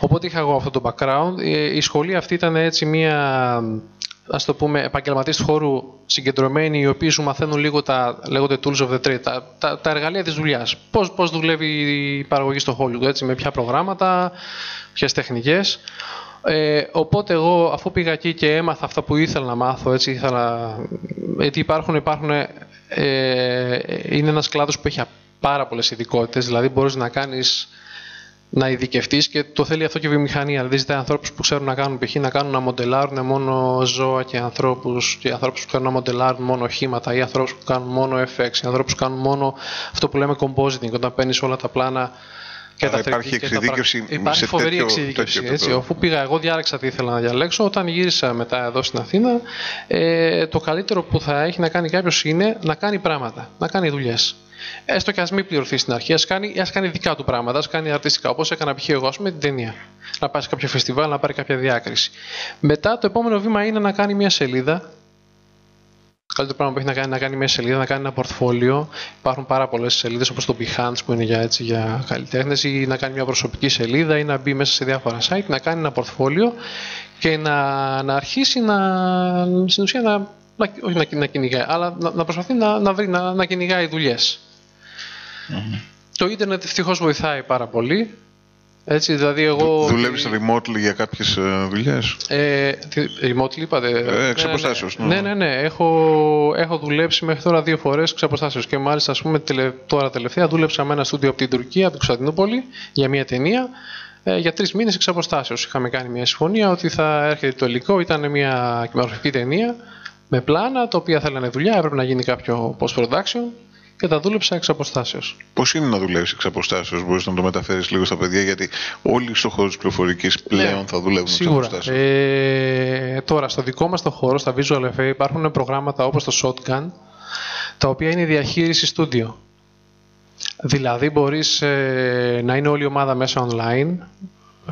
Οπότε είχα εγώ αυτό το background. Η σχολή αυτή ήταν έτσι μια ας το πούμε, επαγγελματίες του χώρου συγκεντρωμένοι, οι οποίοι σου μαθαίνουν λίγο τα λέγονται tools of the trade, τα, τα, τα εργαλεία της δουλειάς. Πώς, πώς δουλεύει η παραγωγή στο Hollywood, έτσι, με ποια προγράμματα, ποιες τεχνικές. Ε, οπότε εγώ αφού πήγα εκεί και έμαθα αυτά που ήθελα να μάθω, έτσι, ήθελα, γιατί υπάρχουν, υπάρχουν ε, είναι ένας κλάδος που έχει πάρα πολλές ειδικότητες, δηλαδή μπορείς να κάνεις να ειδικευτείς και το θέλει αυτό και η βιομηχανία. Δηλαδή, ζητάει ανθρώπους που ξέρουν να κάνουν π.χ. να κάνουν να μοντελάρουν μόνο ζώα και ανθρώπους, και ανθρώπους που ξέρουν να μοντελάρουν μόνο οχήματα, ή ανθρώπους που κάνουν μόνο FX, ή ανθρώπους που κάνουν μόνο αυτό που λέμε compositing, όταν παίρνεις όλα τα πλάνα και Άρα τα υπάρχει εξειδίκευση τα... Υπάρχει σε φοβερή τέτοιο, εξειδίκευση. έτσι, αφού πήγα, εγώ διάλεξα τι ήθελα να διαλέξω. Όταν γύρισα μετά εδώ στην Αθήνα, ε, το καλύτερο που θα έχει να κάνει κάποιος είναι να κάνει πράγματα, να κάνει δουλειές. Έστω και ας μην πληρωθεί στην αρχή, ας κάνει, ας κάνει δικά του πράγματα, ας κάνει αρτιστικά. Όπως έκανα π.χ. εγώ με την ταινία. Να πάει σε κάποιο φεστιβάλ, να πάρει κάποια διάκριση. Μετά το επόμενο βήμα είναι να κάνει μια σελίδα το καλύτερο πράγμα που έχει να κάνει να κάνει μια σελίδα, να κάνει ένα πορτφόλιο. Υπάρχουν πάρα πολλές σελίδες όπως το Behance που είναι για, έτσι, για καλλιτέχνες, ή να κάνει μια προσωπική σελίδα ή να μπει μέσα σε διάφορα site, να κάνει ένα πορτφόλιο και να, να αρχίσει να, στην ουσία να, να, όχι να, να κυνηγάει, αλλά να, να προσπαθεί να, να, βρει, να, να κυνηγάει δουλειές. Mm-hmm. Το ίντερνετ ευτυχώ βοηθάει πάρα πολύ. Έτσι, δηλαδή εγώ... Δουλεύεις remotely για κάποιες ε, δουλειές; Ε, remotely είπατε; Ε, εξ ναι, ναι. ναι, ναι, ναι. Έχω, έχω δουλέψει μέχρι τώρα δύο φορές εξ και μάλιστα ας πούμε τελε, τώρα τελευταία δούλεψα με ένα στούντιο από την Τουρκία, από την Κωνσταντινούπολη για μια ταινία ε, για τρεις μήνες εξ αποστάσεως. Είχαμε κάνει μια συμφωνία ότι θα έρχεται το υλικό, ήταν μια κινηματογραφική ταινία με πλάνα, τα οποία θέλανε δουλειά, έπρεπε να γίνει κάποιο post-production και τα δούλεψα εξ αποστάσεως. Πώς είναι να δουλεύεις εξ αποστάσεως, μπορείς να το μεταφέρεις λίγο στα παιδιά, γιατί όλοι στον χώρο της πληροφορικής πλέον ναι, θα δουλεύουν εξ αποστάσεως. Ε, τώρα, στο δικό μας το χώρο, στα Visual Effects, υπάρχουν προγράμματα όπως το Shotgun, τα οποία είναι διαχείριση στούντιο. Δηλαδή, μπορείς ε, να είναι όλη η ομάδα μέσα online,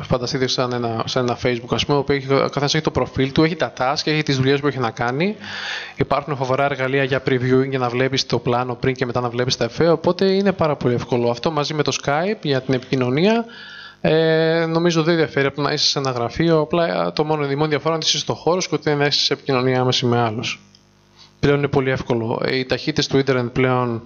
φανταστείτε σαν ένα, σαν ένα facebook ας πούμε, ο καθένας έχει το προφίλ του, έχει τα task, έχει τις δουλειές που έχει να κάνει. Υπάρχουν φοβερά εργαλεία για previewing για να βλέπεις το πλάνο πριν και μετά να βλέπεις τα εφέ, οπότε είναι πάρα πολύ εύκολο. Αυτό μαζί με το Skype για την επικοινωνία ε, νομίζω δεν διαφέρει από το να είσαι σε ένα γραφείο, απλά το μόνο, η μόνη διαφορά είναι ότι είσαι στο χώρο και ότι δεν έχεις επικοινωνία άμεση με άλλους. Πλέον είναι πολύ εύκολο. Οι ταχύτητες του ίντερνετ πλέον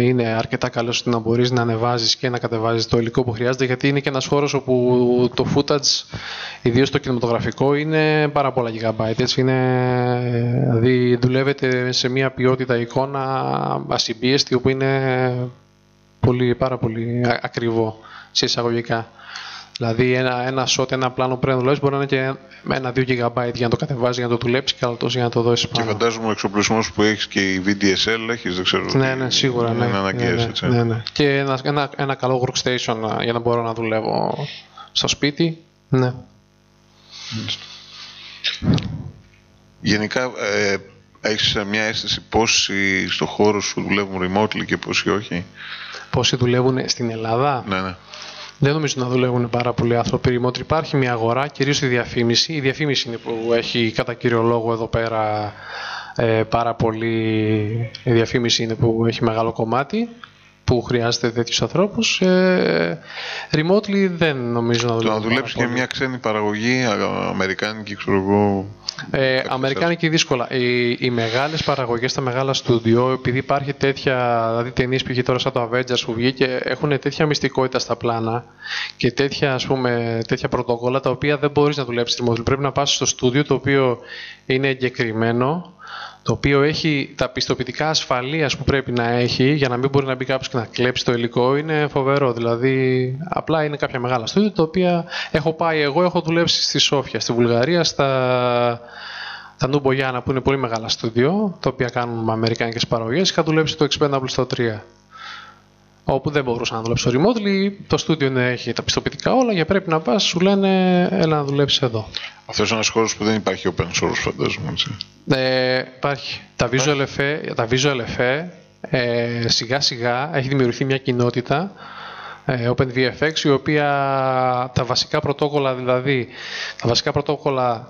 είναι αρκετά καλός ώστε να μπορείς να ανεβάζεις και να κατεβάζεις το υλικό που χρειάζεται γιατί είναι και ένας χώρος όπου το footage, ιδίως το κινηματογραφικό, είναι πάρα πολλά gigabyte. Έτσι είναι, δηλαδή δουλεύετε σε μια ποιότητα εικόνα ασυμπίεστη όπου είναι πολύ, πάρα πολύ ακριβό σε εισαγωγικά. Δηλαδή ένα, ένα shot, ένα πλάνο που πρέπει να δουλέψεις μπορεί να είναι και ένα 2 GB για να το κατεβάζεις, για να το δουλέψεις και άλλος τόσο για να το δώσεις πάνω. Και φαντάζομαι ο εξοπλισμός που έχεις και η VDSL έχεις, δεν ξέρω. Ναι, ναι, σίγουρα. Ναι, είναι ναι, ναι, έτσι. Ναι, ναι. Και ένα, ένα, ένα καλό workstation για να μπορώ να δουλεύω στο σπίτι. Ναι. Γενικά, ε, έχεις μια αίσθηση πόσοι στο χώρο σου δουλεύουν remotely και πόσοι όχι; Πόσοι δουλεύουν στην Ελλάδα; Ναι, ναι. Δεν νομίζω να δουλεύουν πάρα πολλοί άνθρωποι remote. Υπάρχει μια αγορά, κυρίως η διαφήμιση. Η διαφήμιση είναι που έχει κατά κύριο λόγο εδώ πέρα ε, πάρα πολύ. Η διαφήμιση είναι που έχει μεγάλο κομμάτι που χρειάζεται τέτοιους ανθρώπους. Ε, remotely δεν νομίζω να δουλεύει. Το να δουλέψει και μια ξένη παραγωγή, αμερικάνικη, ξέρω εγώ. Ε, αμερικάνικη δύσκολα. Οι, οι μεγάλες παραγωγές, τα μεγάλα στούντιο, επειδή υπάρχει τέτοια. Δηλαδή, ταινίες π.χ. τώρα σαν το Avengers που βγήκε, έχουν τέτοια μυστικότητα στα πλάνα και τέτοια, ας πούμε, τέτοια πρωτοκόλλα τα οποία δεν μπορείς να δουλέψεις remotely. Πρέπει να πας στο στούντιο το οποίο είναι εγκεκριμένο το οποίο έχει τα πιστοποιητικά ασφαλείας που πρέπει να έχει για να μην μπορεί να μπει κάποιος και να κλέψει το υλικό είναι φοβερό. Δηλαδή, απλά είναι κάποια μεγάλα στούντιο τα οποία έχω πάει εγώ, έχω δουλέψει στη Σόφια, στη Βουλγαρία, στα, τα Νουμπογιάννα που είναι πολύ μεγάλα στούντιο, τα οποία κάνουν αμερικάνικες παραγωγές. Είχα δουλέψει το Expendable στο 3 όπου δεν μπορούσα να δουλέψω remotely. Το στούντιο έχει τα πιστοποιητικά όλα και πρέπει να πας, σου λένε έλα να δουλέψεις εδώ. Αυτό είναι ένας χώρος που δεν υπάρχει open source, φαντάζομαι. Έτσι. Ε, υπάρχει. Τα Visual Effects, τα visual effect, ε, σιγά σιγά έχει δημιουργηθεί μια κοινότητα ε, OpenVFX η οποία τα βασικά πρωτόκολλα δηλαδή τα βασικά πρωτόκολλα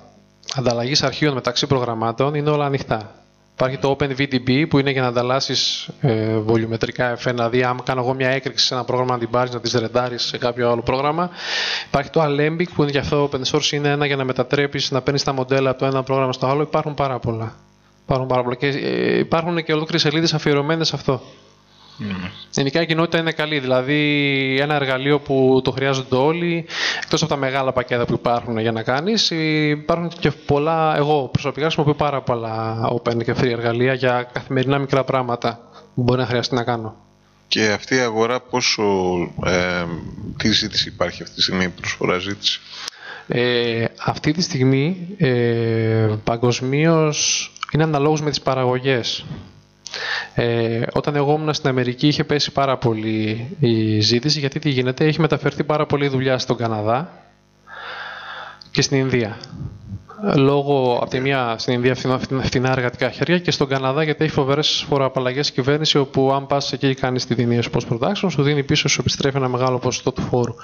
ανταλλαγής αρχείων μεταξύ προγραμμάτων είναι όλα ανοιχτά. Υπάρχει το OpenVDB που είναι για να ανταλλάσσεις ε, βολιομετρικά εφέ. Δηλαδή, αν κάνω εγώ μια έκρηξη σε ένα πρόγραμμα, να την πάρεις, να τη ρεντάρεις σε κάποιο άλλο πρόγραμμα. Υπάρχει το Alembic που είναι για αυτό open source, είναι ένα για να μετατρέπεις, να παίρνεις τα μοντέλα από το ένα πρόγραμμα στο άλλο. Υπάρχουν πάρα πολλά. Υπάρχουν, πάρα πολλά. Και ε, υπάρχουν και ολόκληρες σελίδες αφιερωμένες σε αυτό. Mm. Γενικά η κοινότητα είναι καλή. Δηλαδή, ένα εργαλείο που το χρειάζονται όλοι, εκτός από τα μεγάλα πακέτα που υπάρχουν για να κάνεις, υπάρχουν και πολλά. Εγώ προσωπικά χρησιμοποιώ πάρα πολλά open και free εργαλεία για καθημερινά μικρά πράγματα που μπορεί να χρειαστεί να κάνω. Και αυτή η αγορά, πόσο. Ε, τι ζήτηση υπάρχει αυτή τη στιγμή, προσφορά ζήτηση; Ε, αυτή τη στιγμή ε, παγκοσμίως είναι αναλόγως με τις παραγωγές. Ε, όταν εγώ ήμουν στην Αμερική είχε πέσει πάρα πολύ η ζήτηση γιατί τι γίνεται, έχει μεταφερθεί πάρα πολύ δουλειά στον Καναδά και στην Ινδία. Λόγω από τη μία στην Ινδία φθηνά, φθηνά εργατικά χέρια και στον Καναδά γιατί έχει φοβερές φοροαπαλλαγές κυβέρνηση όπου αν πας εκεί και κάνεις τη δινία σου post production σου δίνει πίσω σου επιστρέφει ένα μεγάλο ποσοστό του φόρου.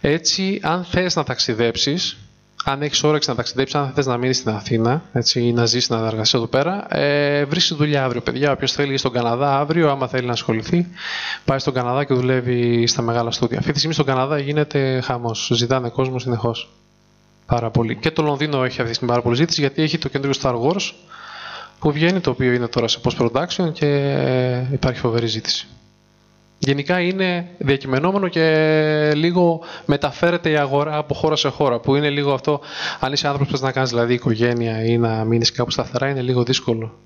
Έτσι, αν θες να ταξιδέψεις, αν έχεις όρεξη να ταξιδέψεις, αν θες να μείνεις στην Αθήνα έτσι, ή να ζήσει να εργαστεί εδώ πέρα, ε, βρίσκει δουλειά αύριο, παιδιά. Όποιος θέλει στον Καναδά αύριο, άμα θέλει να ασχοληθεί, πάει στον Καναδά και δουλεύει στα μεγάλα στούντια. Αυτή τη στιγμή στον Καναδά γίνεται χαμός. Ζητάνε κόσμο συνεχώς. Πάρα πολύ. Και το Λονδίνο έχει αυτή τη στιγμή πάρα πολύ ζήτηση γιατί έχει το κέντρο Star Wars που βγαίνει, το οποίο είναι τώρα σε post production και υπάρχει φοβερή ζήτηση. Γενικά είναι διακειμενόμενο και λίγο μεταφέρεται η αγορά από χώρα σε χώρα. Που είναι λίγο αυτό, αν είσαι άνθρωπος που να κάνεις δηλαδή οικογένεια ή να μείνεις κάπου σταθερά, είναι λίγο δύσκολο.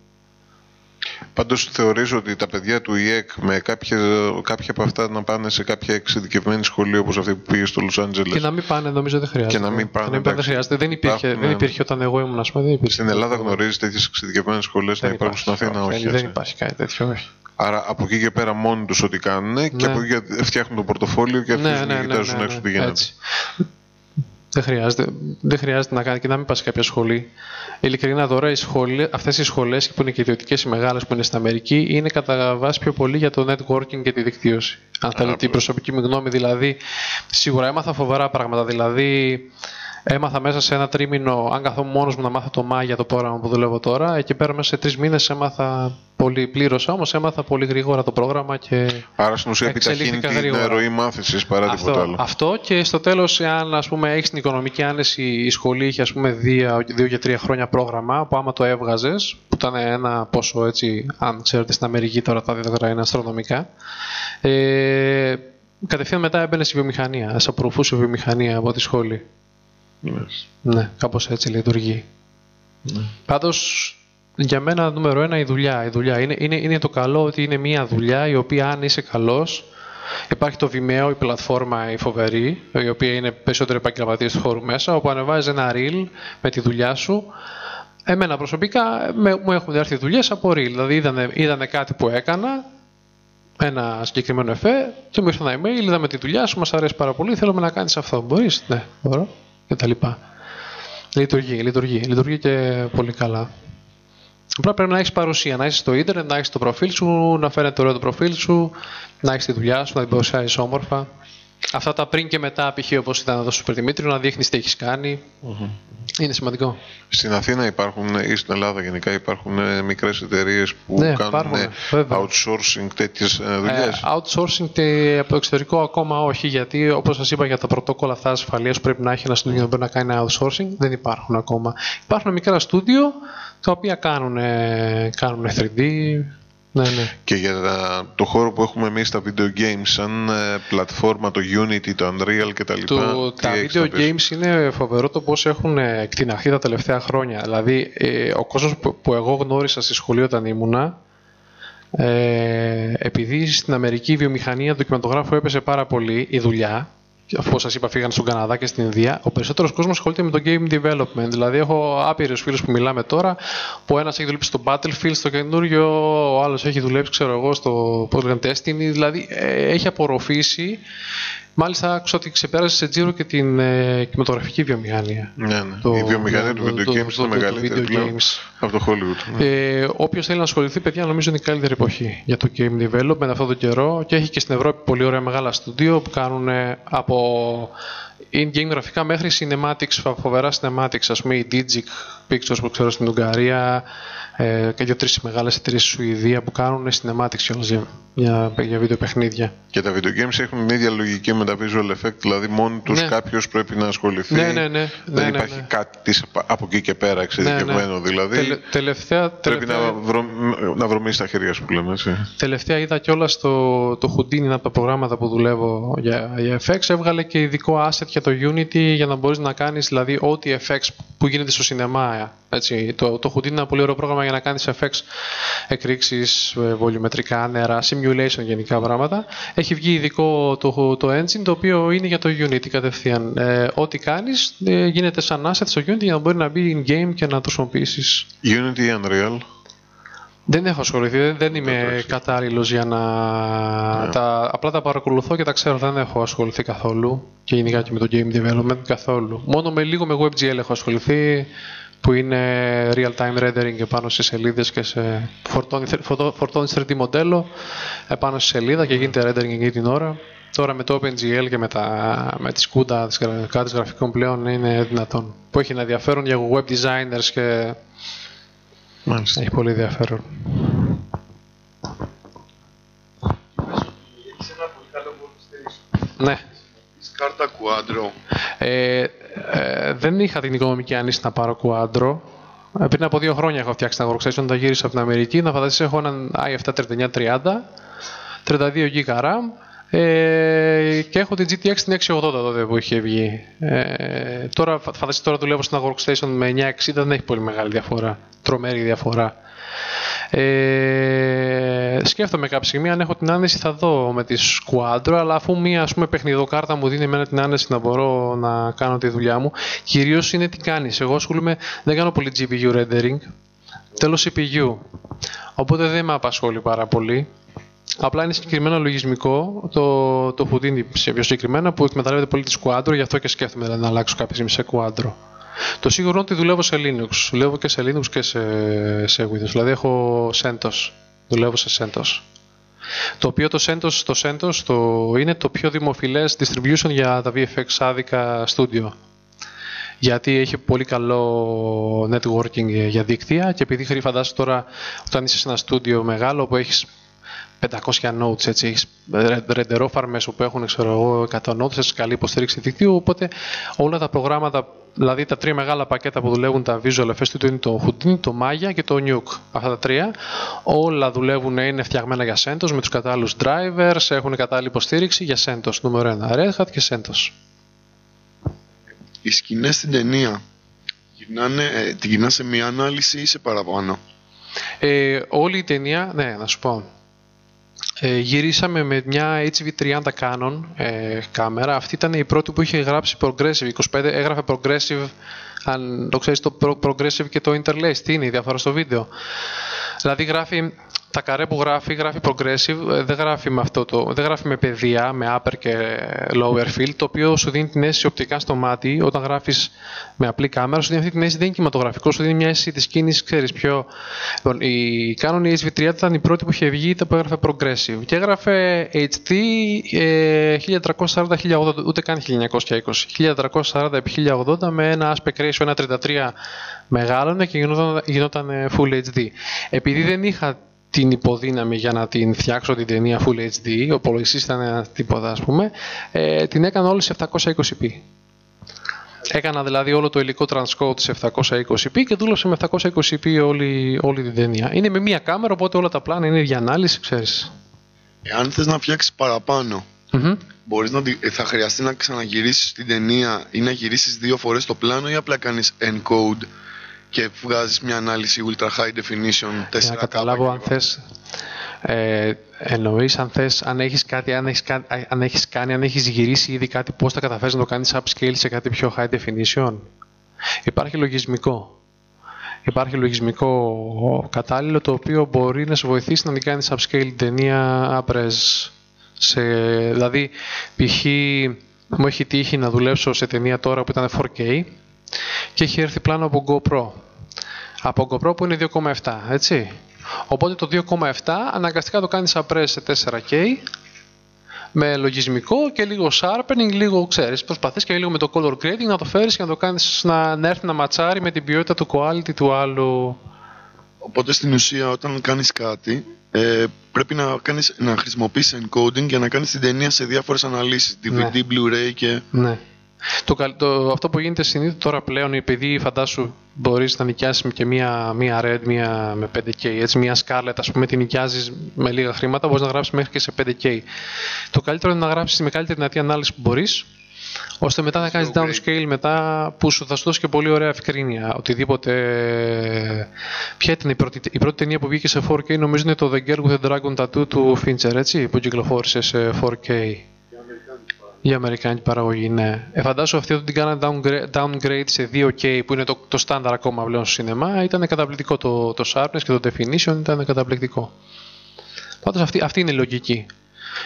Πάντως θεωρείς ότι τα παιδιά του ΙΕΚ με κάποια, κάποια από αυτά να πάνε σε κάποια εξειδικευμένη σχολή όπως αυτή που πήγε στο Λος Άντζελες. Και να μην πάνε, νομίζω δεν χρειάζεται. Και να μην πάνε. να μην πάνε δεν χρειάζεται. Δεν υπήρχε, δεν υπήρχε όταν εγώ ήμουν, ας πούμε. Δεν υπήρχε. Στην Ελλάδα γνωρίζεις τέτοιες εξειδικευμένες σχολές να υπάρχουν στην Αθήνα, όχι. Δεν υπάρχει κάτι τέτοιο, όχι. Άρα από εκεί και πέρα μόνοι τους ό,τι κάνουν και ναι. από εκεί φτιάχνουν το πορτοφόλιο και αρχίζουν ναι, ναι, να κοιτάζουν έξω τι γίνεται. Δεν χρειάζεται, δεν χρειάζεται να κάνει και να μην πας σε κάποια σχολή. Ειλικρινά τώρα, αυτές οι σχολές που είναι και ιδιωτικές οι μεγάλες που είναι στην Αμερική είναι κατά βάση πιο πολύ για το networking και τη δικτύωση. Αν θέλετε την προσωπική μου γνώμη, δηλαδή, σίγουρα έμαθα φοβερά πράγματα. Δηλαδή, Έμαθα μέσα σε ένα τρίμηνο, αν καθόμουν μόνος μου να μάθω το Μάγια το πρόγραμμα που δουλεύω τώρα, εκεί πέρα μέσα σε τρεις μήνες έμαθα πολύ πλήρωσα, όμως έμαθα πολύ γρήγορα το πρόγραμμα και. Άρα στην ουσία επιταχύνει την ροή μάθησης παρά αυτό, τίποτα άλλο. Αυτό και στο τέλος, αν έχεις την οικονομική άνεση, η σχολή είχε ας πούμε δύο, δύο και τρία χρόνια πρόγραμμα, που άμα το έβγαζες, που ήταν ένα πόσο έτσι, αν ξέρετε στην Αμερική τώρα τα δίδακτρα είναι αστρονομικά. Ε, κατευθείαν μετά έμπαινε στη βιομηχανία, σε απορροφούσε βιομηχανία από τη σχολή. Yes. Ναι, κάπως έτσι λειτουργεί. Ναι. Πάντως, για μένα νούμερο ένα η δουλειά. Η δουλειά. Είναι, είναι, είναι το καλό ότι είναι μια δουλειά η οποία αν είσαι καλός, υπάρχει το Vimeo, η πλατφόρμα η φοβερή, η οποία είναι περισσότερο επαγγελματίε του χώρου μέσα, όπου ανεβάζεις ένα reel με τη δουλειά σου. Εμένα προσωπικά με, μου έχουν έρθει δουλειές από reel. Δηλαδή είδανε, είδανε κάτι που έκανα, ένα συγκεκριμένο εφέ και μου ήρθε ένα email, είδαμε τη δουλειά σου, μας αρέσει πάρα πολύ, θέλουμε να κάνεις αυτό. Μπορείς, ναι, μπορώ κτλ. Λειτουργεί, λειτουργεί, λειτουργεί και πολύ καλά. Απλά πρέπει να έχεις παρουσία, να είσαι στο ίντερνετ, να έχεις το προφίλ σου, να φαίνεται ωραίο το προφίλ σου, να έχεις τη δουλειά σου, να την παρουσιάζεις όμορφα. Αυτά τα πριν και μετά, π.χ. όπως ήταν εδώ στο Σούπερ να δείχνεις τι έχεις κάνει. Mm-hmm. Είναι σημαντικό. Στην Αθήνα υπάρχουν ή στην Ελλάδα γενικά υπάρχουν ε, μικρές εταιρείες που ναι, κάνουν ε, outsourcing τέτοιες δουλειές. Ε, outsourcing από το εξωτερικό ακόμα όχι, γιατί όπως σας είπα για τα πρωτόκολλα αυτά ασφαλείας που πρέπει να έχει ένα στούντιο να μπορεί να κάνει outsourcing, δεν υπάρχουν ακόμα. Υπάρχουν μικρά στούντιο τα οποία κάνουν, κάνουν 3D, ναι, ναι. Και για το χώρο που έχουμε εμείς τα video games, σαν ε, πλατφόρμα, το Unity, το Unreal κτλ. Το, τα video games είναι φοβερό το πώς έχουν εκτιναχθεί τα τελευταία χρόνια. Δηλαδή, ε, ο κόσμος που, που, εγώ γνώρισα στη σχολή όταν ήμουνα, ε, επειδή στην Αμερική η βιομηχανία του κινηματογράφου έπεσε πάρα πολύ η δουλειά, αφού σας είπα, φύγαν στον Καναδά και στην Ινδία, ο περισσότερος κόσμος ασχολείται με το game development. Δηλαδή, έχω άπειρου φίλους που μιλάμε τώρα, που ένας έχει δουλέψει στο Battlefield, στο καινούριο, ο άλλος έχει δουλέψει, ξέρω εγώ, στο πώς λένε, Destiny. Δηλαδή, ε, έχει απορροφήσει Μάλιστα, άκουσα ότι ξεπέρασε σε τζίρο και την ε, κινηματογραφική βιομηχανία. Ναι, ναι. Το, η βιομηχανία του video games είναι μεγαλύτερη πλέον από το Hollywood. Ναι. Ε, Όποιος θέλει να ασχοληθεί, παιδιά, νομίζω είναι η καλύτερη εποχή για το game development αυτόν τον καιρό και έχει και στην Ευρώπη πολύ ωραία μεγάλα στούντιο που κάνουν από in-game γραφικά μέχρι cinematics, φοβερά cinematics, ας πούμε η Digic Pictures που ξέρω στην Ουγγαρία, ε, και δύο-τρεις μεγάλες εταιρείες στη Σουηδία που κάνουν cinematics για, για, για βίντεο παιχνίδια. Και τα video games έχουν την ίδια λογική με τα visual effect, δηλαδή μόνοι τους ναι. κάποιος πρέπει να ασχοληθεί. Ναι, ναι, ναι. Δεν ναι, υπάρχει ναι. κάτι από εκεί και πέρα εξειδικευμένο. Ναι, ναι. Δηλαδή Τελε, τελευταία, πρέπει τελευταία... να, βρω, να βρωμίσει τα χέρια σου που λέμε. Έτσι. Τελευταία είδα κιόλας το, το Houdini, ένα από τα προγράμματα που δουλεύω για, για FX, έβγαλε και ειδικό asset για το Unity για να μπορείς να κάνεις δηλαδή ό,τι FX που γίνεται στο σινεμά. Έτσι. Το, το Houdini είναι ένα πολύ ωραίο πρόγραμμα για να κάνεις FX εκρήξεις, ε, βολιομετρικά, νερά, simulation γενικά πράγματα. Έχει βγει ειδικό το, το engine το οποίο είναι για το Unity κατευθείαν. Ε, ό,τι κάνεις ε, γίνεται σαν asset στο Unity για να μπορεί να μπει in game και να το χρησιμοποιήσεις. Unity ή Unreal. Δεν έχω ασχοληθεί, δεν είμαι κατάλληλος για να. Ναι. Τα... Απλά τα παρακολουθώ και τα ξέρω, δεν έχω ασχοληθεί καθόλου. Και γενικά και με το game development καθόλου. Μόνο με λίγο με WebGL έχω ασχοληθεί, που είναι real-time rendering πάνω σε σελίδες και σε φορτώνει 3D μοντέλο επάνω στη σελίδα και γίνεται rendering εκείνη την ώρα. Τώρα με το OpenGL και με, τα, με τις CUDA, τις κάρτες γραφικών πλέον είναι δυνατόν. Που έχει ένα ενδιαφέρον για web designers και Μάλιστα. έχει πολύ ενδιαφέρον. Ναι. Κάρτα Quadro. Ε, ε, δεν είχα την οικονομική άνηση να πάρω Quadro. Ε, πριν από δύο χρόνια έχω φτιάξει τα workstation, όταν γύρισα από την Αμερική. Να φανταστείς έχω έναν i7 3930, 32 GB RAM ε, και έχω την GTX την 680 τότε που είχε βγει. Ε, τώρα, φανταστείτε τώρα δουλεύω σε ένα workstation με 960, δεν έχει πολύ μεγάλη διαφορά. Τρομερή διαφορά. Ε, σκέφτομαι κάποια στιγμή αν έχω την άνεση θα δω με τη Squadro, αλλά αφού μία ας πούμε παιχνιδοκάρτα μου δίνει εμένα την άνεση να μπορώ να κάνω τη δουλειά μου, κυρίως είναι τι κάνεις. Εγώ ασχολούμαι, δεν κάνω πολύ GPU rendering, θέλω CPU. Οπότε δεν με απασχολεί πάρα πολύ. Απλά είναι συγκεκριμένο λογισμικό, το, το Houdini πιο συγκεκριμένα, που εκμεταλλεύεται πολύ τη Quadro, γι' αυτό και σκέφτομαι δηλαδή, να αλλάξω κάποια στιγμή σε Quadro. Το σίγουρο είναι ότι δουλεύω σε Linux. Δουλεύω και σε Linux και σε, σε Windows. Δηλαδή έχω CentOS. Δουλεύω σε CentOS. Το οποίο το CentOS, το CentOS το, είναι το πιο δημοφιλές distribution για τα VFX άδικα studio. Γιατί έχει πολύ καλό networking για δίκτυα και επειδή φαντάζεσαι τώρα όταν είσαι σε ένα studio μεγάλο που έχεις 500 nodes, έτσι, έχεις ρεντερόφαρμες που έχουν ξέρω εγώ, 100 nodes, έχεις καλή υποστήριξη δικτύου, οπότε όλα τα προγράμματα, δηλαδή τα τρία μεγάλα πακέτα που δουλεύουν τα Visual Effects Studio είναι το Houdini, το Maya και το Nuke. Αυτά τα τρία, όλα δουλεύουν, είναι φτιαγμένα για CentOS με τους κατάλληλους drivers, έχουν κατάλληλη υποστήριξη για CentOS, νούμερο 1, Red Hat και CentOS. Οι σκηνές στην ταινία γυρνάνε, ε, την γυρνά σε μια ανάλυση ή σε παραπάνω; Ε, όλη η ταινία, ναι, να σου πω. Ε, γυρίσαμε με μια HV30 Canon ε, κάμερα. Αυτή ήταν η πρώτη που είχε γράψει Progressive. 25 έγραφε Progressive, αν το ξέρεις το Progressive και το Interlace. Τι είναι η διαφορά στο βίντεο; Δηλαδή γράφει τα καρέ που γράφει, γράφει progressive, ε, δεν γράφει με αυτό το, δεν γράφει με παιδεία, με upper και lower field, το οποίο σου δίνει την αίσθηση οπτικά στο μάτι, όταν γράφεις με απλή κάμερα, σου δίνει αυτή την αίσθηση, δεν είναι κινηματογραφικό, σου δίνει μια αίσθηση της κίνησης, ξέρεις πιο... Λοιπόν, η Canon ESV30 ήταν η πρώτη που είχε βγει, που έγραφε progressive και έγραφε HD 1340-1080, ούτε καν 1920, 1340-1080 με ένα aspect ratio 1.33 μεγάλωνε και γινόταν, γινόταν Full HD. Επειδή δεν είχα την υποδύναμη για να την φτιάξω την ταινία Full HD, ο υπολογιστής ήταν τίποτα ας πούμε, ε, την έκανα όλη σε 720p. Έκανα δηλαδή όλο το υλικό transcode σε 720p και δούλεψε με 720p όλη, όλη την ταινία. Είναι με μία κάμερα, οπότε όλα τα πλάνα είναι για ανάλυση, ξέρεις. Εάν θες να φτιάξεις παραπάνω, mm-hmm. μπορείς να, θα χρειαστεί να ξαναγυρίσεις την ταινία ή να γυρίσεις δύο φορές το πλάνο ή απλά κάνεις encode και βγάζεις μια ανάλυση ultra high definition 4K. Για να καταλάβω αν θες, ε, εννοείς αν θες, αν έχεις κάτι, αν έχεις, αν έχεις κάνει, αν έχεις γυρίσει ήδη κάτι, πώς θα καταφέρεις να το κάνεις upscale σε κάτι πιο high definition; Υπάρχει λογισμικό. Υπάρχει λογισμικό κατάλληλο το οποίο μπορεί να σε βοηθήσει να μην κάνεις upscale την ταινία απρές. Σε, δηλαδή, π.χ. μου έχει τύχει να δουλέψω σε ταινία τώρα που ήταν 4K και έχει έρθει πλάνο από GoPro από GoPro που είναι 2,7, έτσι. Οπότε το 2,7 αναγκαστικά το κάνεις απρές σε 4K με λογισμικό και λίγο sharpening, λίγο ξέρεις, προσπαθείς και λίγο με το color grading να το φέρεις και να το κάνεις να, να έρθει να ματσάρει με την ποιότητα του quality του άλλου. Οπότε στην ουσία όταν κάνεις κάτι ε, πρέπει να, κάνεις, να χρησιμοποιήσεις encoding για να κάνεις την ταινία σε διάφορες αναλύσεις, DVD, ναι. Blu-ray και... Ναι. Το, το, αυτό που γίνεται συνήθως τώρα πλέον, επειδή φαντάσου μπορείς να νοικιάσεις και μία, μία Red, μία με 5K, έτσι, μία Scarlett, ας πούμε, τη νοικιάζεις με λίγα χρήματα, μπορείς να γράψεις μέχρι και σε 5K. Το καλύτερο είναι να γράψεις με καλύτερη δυνατή ανάλυση που μπορείς, ώστε μετά να κάνεις downscale μετά που σου θα σου δώσει και πολύ ωραία ευκρίνεια. Οτιδήποτε. Ποια ήταν η πρώτη, η πρώτη ταινία που βγήκε σε 4K, νομίζω είναι το The Girl with the Dragon Tattoo του Fincher, έτσι, που κυκλοφόρησε σε 4K. Η Αμερικάνικη παραγωγή, ναι. Ε, φαντάσου αυτή ότι την κάνανε downgrade, downgrade σε 2K που είναι το, το στάνταρ ακόμα πλέον στο σινεμά. Ήταν καταπληκτικό το, το sharpness και το definition ήταν καταπληκτικό. Πάντως αυτή, αυτή είναι η λογική.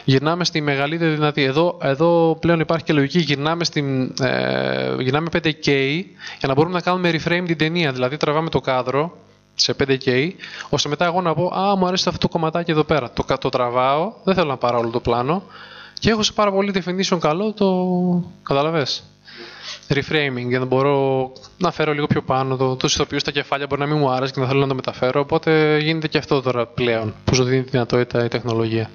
Γυρνάμε στη μεγαλύτερη δυνατή. Εδώ, εδώ πλέον υπάρχει και λογική. Γυρνάμε, στην, ε, γυρνάμε 5K για να μπορούμε να κάνουμε reframe την ταινία. Δηλαδή τραβάμε το κάδρο σε 5K, ώστε μετά εγώ να πω Α, μου αρέσει αυτό το κομματάκι εδώ πέρα. Το, το τραβάω, δεν θέλω να πάρω όλο το πλάνο και έχω σε πάρα πολύ definition καλό το. Καταλαβες. Reframing, για να μπορώ να φέρω λίγο πιο πάνω το, το ηθοποιού στα κεφάλια. Μπορεί να μην μου άρεσε και να θέλω να το μεταφέρω. Οπότε γίνεται και αυτό τώρα πλέον, που σου δίνει τη δυνατότητα η τεχνολογία.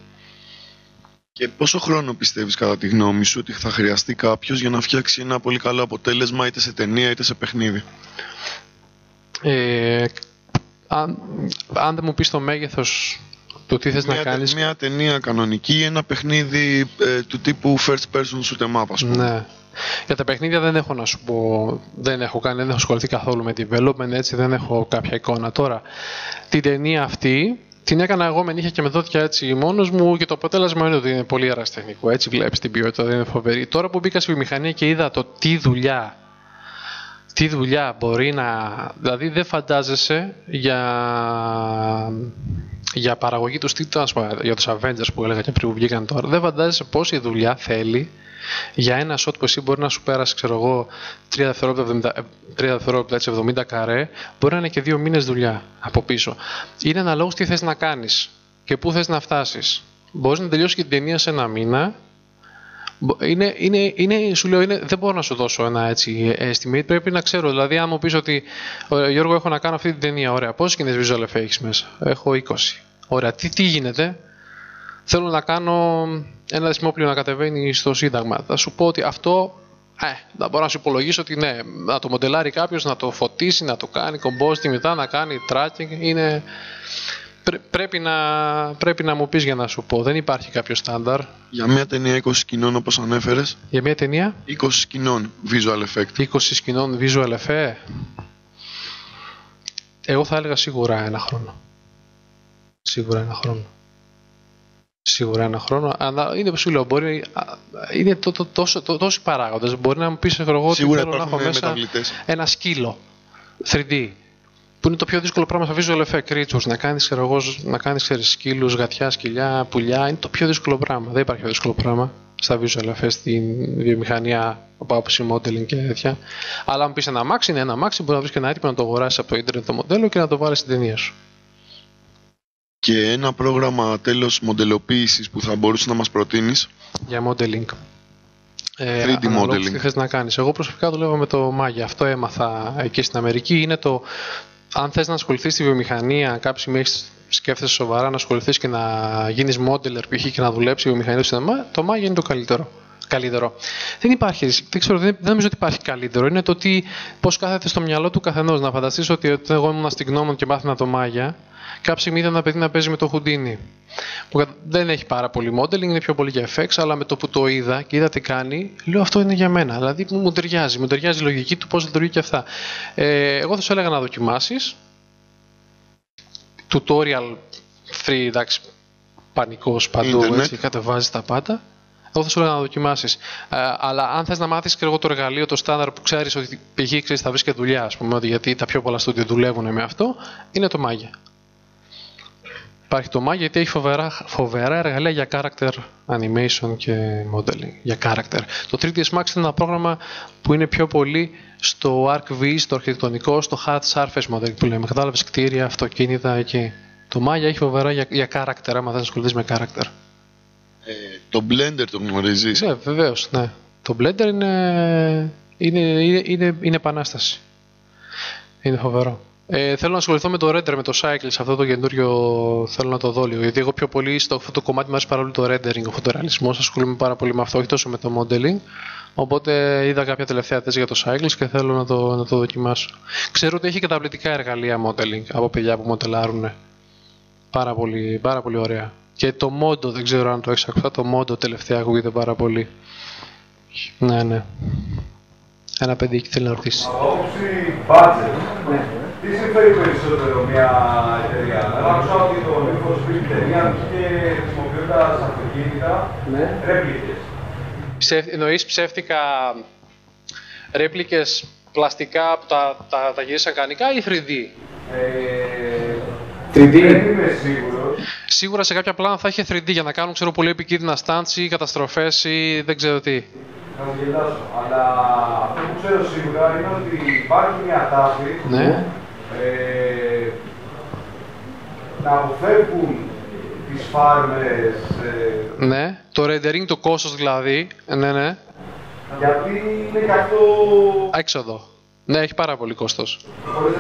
Και πόσο χρόνο πιστεύεις κατά τη γνώμη σου ότι θα χρειαστεί κάποιος για να φτιάξει ένα πολύ καλό αποτέλεσμα είτε σε ταινία είτε σε παιχνίδι; Ε, αν, αν δεν μου πεις το μέγεθος του τι θες μια, να κάνεις... Μια ταινία κανονική, ένα παιχνίδι ε, του τύπου first person shoot em up ας πούμε. Ναι. Για τα παιχνίδια δεν έχω να σου πω, δεν έχω κάνει, δεν έχω ασχοληθεί καθόλου με development, έτσι δεν έχω κάποια εικόνα. Τώρα, την ταινία αυτή την έκανα εγώ με νύχια και με δόντια έτσι μόνος μου και το αποτέλεσμα είναι ότι είναι πολύ αεραστεχνικό. Έτσι βλέπεις την ποιότητα, δεν είναι φοβερή. Τώρα που μπήκα στη βιομηχανία και είδα το τι δουλειά τι δουλειά μπορεί να... Δηλαδή δεν φαντάζεσαι για, για παραγωγή τους στυλ, για τους Avengers που έλεγα και πριν που βγήκαν τώρα, δεν φαντάζεσαι πόση δουλειά θέλει για ένα shot που εσύ μπορεί να σου πέρασε, ξέρω εγώ, 3 δευτερόλεπτα, 3 δευτερόλεπτα 70 καρέ, μπορεί να είναι και 2 μήνες δουλειά από πίσω. Είναι αναλόγως τι θες να κάνεις και πού θες να φτάσεις. Μπορείς να τελειώσεις και την ταινία σε ένα μήνα είναι, είναι, είναι, σου λέω, είναι, δεν μπορώ να σου δώσω ένα έτσι estimate. Πρέπει να ξέρω. Δηλαδή, αν μου πεις ότι Γιώργο, έχω να κάνω αυτή την ταινία, ωραία, πόσες κοινέ visual effects έχεις μέσα, Έχω 20. Ωραία, τι, τι γίνεται, Θέλω να κάνω ένα δεσμόπλιο να κατεβαίνει στο Σύνταγμα. Θα σου πω ότι αυτό ε, θα μπορώ να σου υπολογίσω ότι ναι, να το μοντελάρει κάποιος, να το φωτίσει, να το κάνει composting μετά, να κάνει tracking. Είναι, πρέπει, να, πρέπει να μου πεις για να σου πω. Δεν υπάρχει κάποιο στάνταρ. Για μια ταινία 20 σκηνών όπως ανέφερες. Για μια ταινία; 20 σκηνών visual effect. 20 σκηνών visual effect. Εγώ θα έλεγα σίγουρα ένα χρόνο. Σίγουρα ένα χρόνο. Σίγουρα ένα χρόνο. Αλλά είναι σου λέω, μπορεί, είναι το, το, τόσο, το, τόσοι παράγοντες. Μπορεί να μου πεις εγώ ότι θέλω να έχω μέσα ένα σκύλο 3D που είναι το πιο δύσκολο πράγμα στα visual effect creatures. Να κάνεις να κάνεις, σκύλους, γατιά, σκυλιά, πουλιά. Είναι το πιο δύσκολο πράγμα. Δεν υπάρχει πιο δύσκολο πράγμα στα visual effects στην βιομηχανία από άποψη modeling και τέτοια. Αλλά αν πεις ένα μάξι, είναι ένα μάξι. Μπορεί να βρεις και ένα έτοιμο να το αγοράσεις από το ίντερνετ το μοντέλο και να το βάλεις στην ταινία σου. Και ένα πρόγραμμα τέλος μοντελοποίησης που θα μπορούσε να μας προτείνεις; Για modeling. 3D ε, modeling. Τι θες να κάνεις. Εγώ προσωπικά δουλεύω με το Maya. Αυτό έμαθα εκεί στην Αμερική. Είναι το αν θες να ασχοληθείς στη βιομηχανία, κάποια στιγμή σκέφτεσαι σοβαρά να ασχοληθείς και να γίνεις modeler π.χ. και να δουλέψει η βιομηχανία του σινεμά, το Maya είναι το καλύτερο. Καλύτερο. Δεν υπάρχει, δεν, ξέρω, δεν, δεν νομίζω ότι υπάρχει καλύτερο. Είναι το ότι πώς κάθεται στο μυαλό του καθενός. Να φανταστείς ότι εγώ ήμουν στην γνώμη και μάθαινα το Μάγια Κάποια στιγμή είδα ένα παιδί να παίζει με το Houdini. Που δεν έχει πάρα πολύ modeling, είναι πιο πολύ για effects, αλλά με το που το είδα και είδα τι κάνει, λέω αυτό είναι για μένα. Δηλαδή μου ταιριάζει, μου ταιριάζει η λογική του πώς λειτουργεί και αυτά. Ε, εγώ θα σου έλεγα να δοκιμάσεις. Tutorial free, εντάξει, πανικός παντού, έτσι, κατεβάζεις τα πάντα. Εγώ θα σου έλεγα να δοκιμάσεις. Ε, αλλά αν θες να μάθεις το εργαλείο, το στάνταρ που ξέρεις ότι π.χ. θα βρεις και δουλειά, ας πούμε, γιατί τα πιο πολλά στούντιο δουλεύουν με αυτό, είναι το Maya υπάρχει το Maya γιατί έχει φοβερά, φοβερά εργαλεία για character animation και modeling. Για character. Το 3ds Max είναι ένα πρόγραμμα που είναι πιο πολύ στο ArcV, στο αρχιτεκτονικό, στο hard surface modeling που λέμε. Κατάλαβες κτίρια, αυτοκίνητα εκεί. Το Maya έχει φοβερά για, για character, άμα δεν ασχοληθείς με character. Ε, το Blender το γνωρίζεις; Ναι, βεβαίως. Ναι. Το Blender είναι, είναι, είναι, είναι, είναι επανάσταση. Είναι φοβερό. Ε, θέλω να ασχοληθώ με το render, με το cycle, σε αυτό το καινούριο θέλω να το δω λίγο. Γιατί εγώ πιο πολύ στο αυτό το κομμάτι μου αρέσει πάρα πολύ το rendering, ο φωτορεαλισμός. Ασχολούμαι πάρα πολύ με αυτό, όχι τόσο με το modeling. Οπότε είδα κάποια τελευταία θέση για το cycles και θέλω να το, να το δοκιμάσω. Ξέρω ότι έχει καταπληκτικά εργαλεία modeling από παιδιά που μοντελάρουν. Πάρα πολύ, πάρα πολύ ωραία. Και το Modo, δεν ξέρω αν το έχεις ακούσει, το Modo τελευταία ακούγεται πάρα πολύ. Ναι, ναι. Ένα παιδί εκεί θέλει να ρωτήσει. ναι. Τι συμφέρει περισσότερο μια εταιρεία; Άκουσα ότι το Need for Speed εταιρεία βγήκε χρησιμοποιώντα αυτοκίνητα ναι. ρέπλικες. Εννοείς ψεύτικα ρέπλικες πλαστικά που τα, τα, τα γυρίσαν κανονικά ή 3D. Ε, 3D. Δεν είμαι σίγουρος. Σίγουρα σε κάποια πλάνα θα έχει 3D για να κάνουν ξέρω, πολύ επικίνδυνα stunts ή καταστροφές ή δεν ξέρω τι. Θα μου γελάσω. Αλλά αυτό που ξέρω σίγουρα είναι ότι υπάρχει μια τάση ναι. ε, να αποφεύγουν τις φάρμες... Ε, ναι, το rendering, το κόστος δηλαδή, ναι, ναι. Γιατί είναι και αυτό... Έξοδο. Ναι, έχει πάρα πολύ κόστος. Χωρίς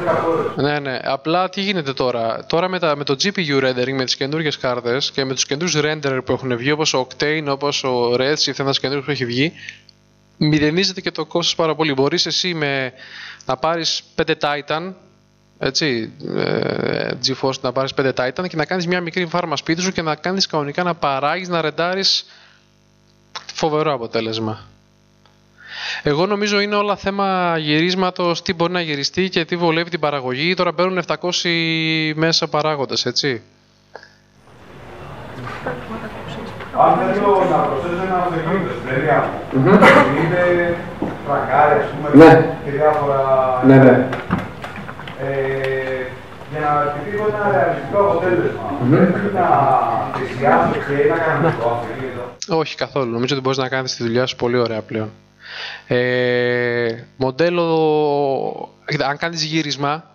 Ναι, ναι. Απλά τι γίνεται τώρα; Τώρα με, τα, με το GPU rendering, με τις καινούργιες κάρτες και με τους καινούριους renderer που έχουν βγει, όπως ο Octane, όπως ο Redshift, ένας καινούργιος που έχει βγει, μηδενίζεται και το κόστος πάρα πολύ. Μπορείς εσύ με, να πάρεις 5 Titan, έτσι, ε, GeForce να πάρεις 5 Titan και να κάνεις μια μικρή φάρμα σπίτι σου και να κάνεις κανονικά να παράγεις, να ρεντάρεις φοβερό αποτέλεσμα. Εγώ νομίζω είναι όλα θέμα γυρίσματος, τι μπορεί να γυριστεί και τι βολεύει την παραγωγή. Τώρα μπαίνουν 700 μέσα παράγοντες, έτσι. Αν θέλω να προσθέσω ένα αυτοκίνητο στην εταιρεία μου, είναι τρακάρι, α πούμε, ναι. και διάφορα. Ναι, ναι. Ε, για να επιτύχω ένα ρεαλιστικό αποτέλεσμα, πρέπει να θυσιάσω και ένα κανονικό αυτοκίνητο. Όχι καθόλου. Νομίζω ότι μπορείς να κάνεις τη δουλειά σου πολύ ωραία πλέον. Ε, μοντέλο, αν κάνεις γύρισμα,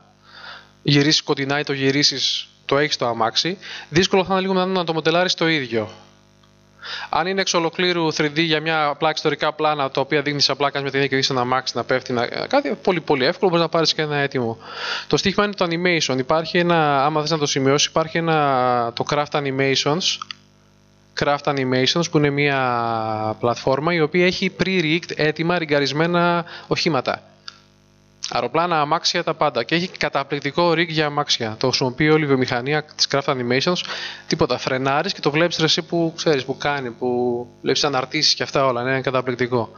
γυρίσεις κοντινά ή το γυρίσεις, το έχεις το αμάξι, δύσκολο θα είναι λίγο να το μοντελάρεις το ίδιο. Αν είναι εξ ολοκλήρου 3D για μια απλά εξωτερικά πλάνα, τα οποία δείχνεις απλά κάνεις με την ίδια και δείχνει ένα αμάξι να πέφτει, να, κάτι πολύ, πολύ εύκολο, μπορείς να πάρεις και ένα έτοιμο. Το στίχημα είναι το animation. Υπάρχει ένα, άμα θες να το σημειώσεις, υπάρχει ένα, το Craft Animations, Craft Animations που είναι μια πλατφόρμα η οποία έχει pre-rigged έτοιμα ριγκαρισμένα οχήματα. Αεροπλάνα, αμάξια, τα πάντα. Και έχει καταπληκτικό rig για αμάξια. Το χρησιμοποιεί όλη η βιομηχανία της Craft Animations. Τίποτα. Φρενάρεις και το βλέπεις εσύ που ξέρεις, που κάνει, που βλέπεις αναρτήσεις και αυτά όλα. Ναι, είναι καταπληκτικό.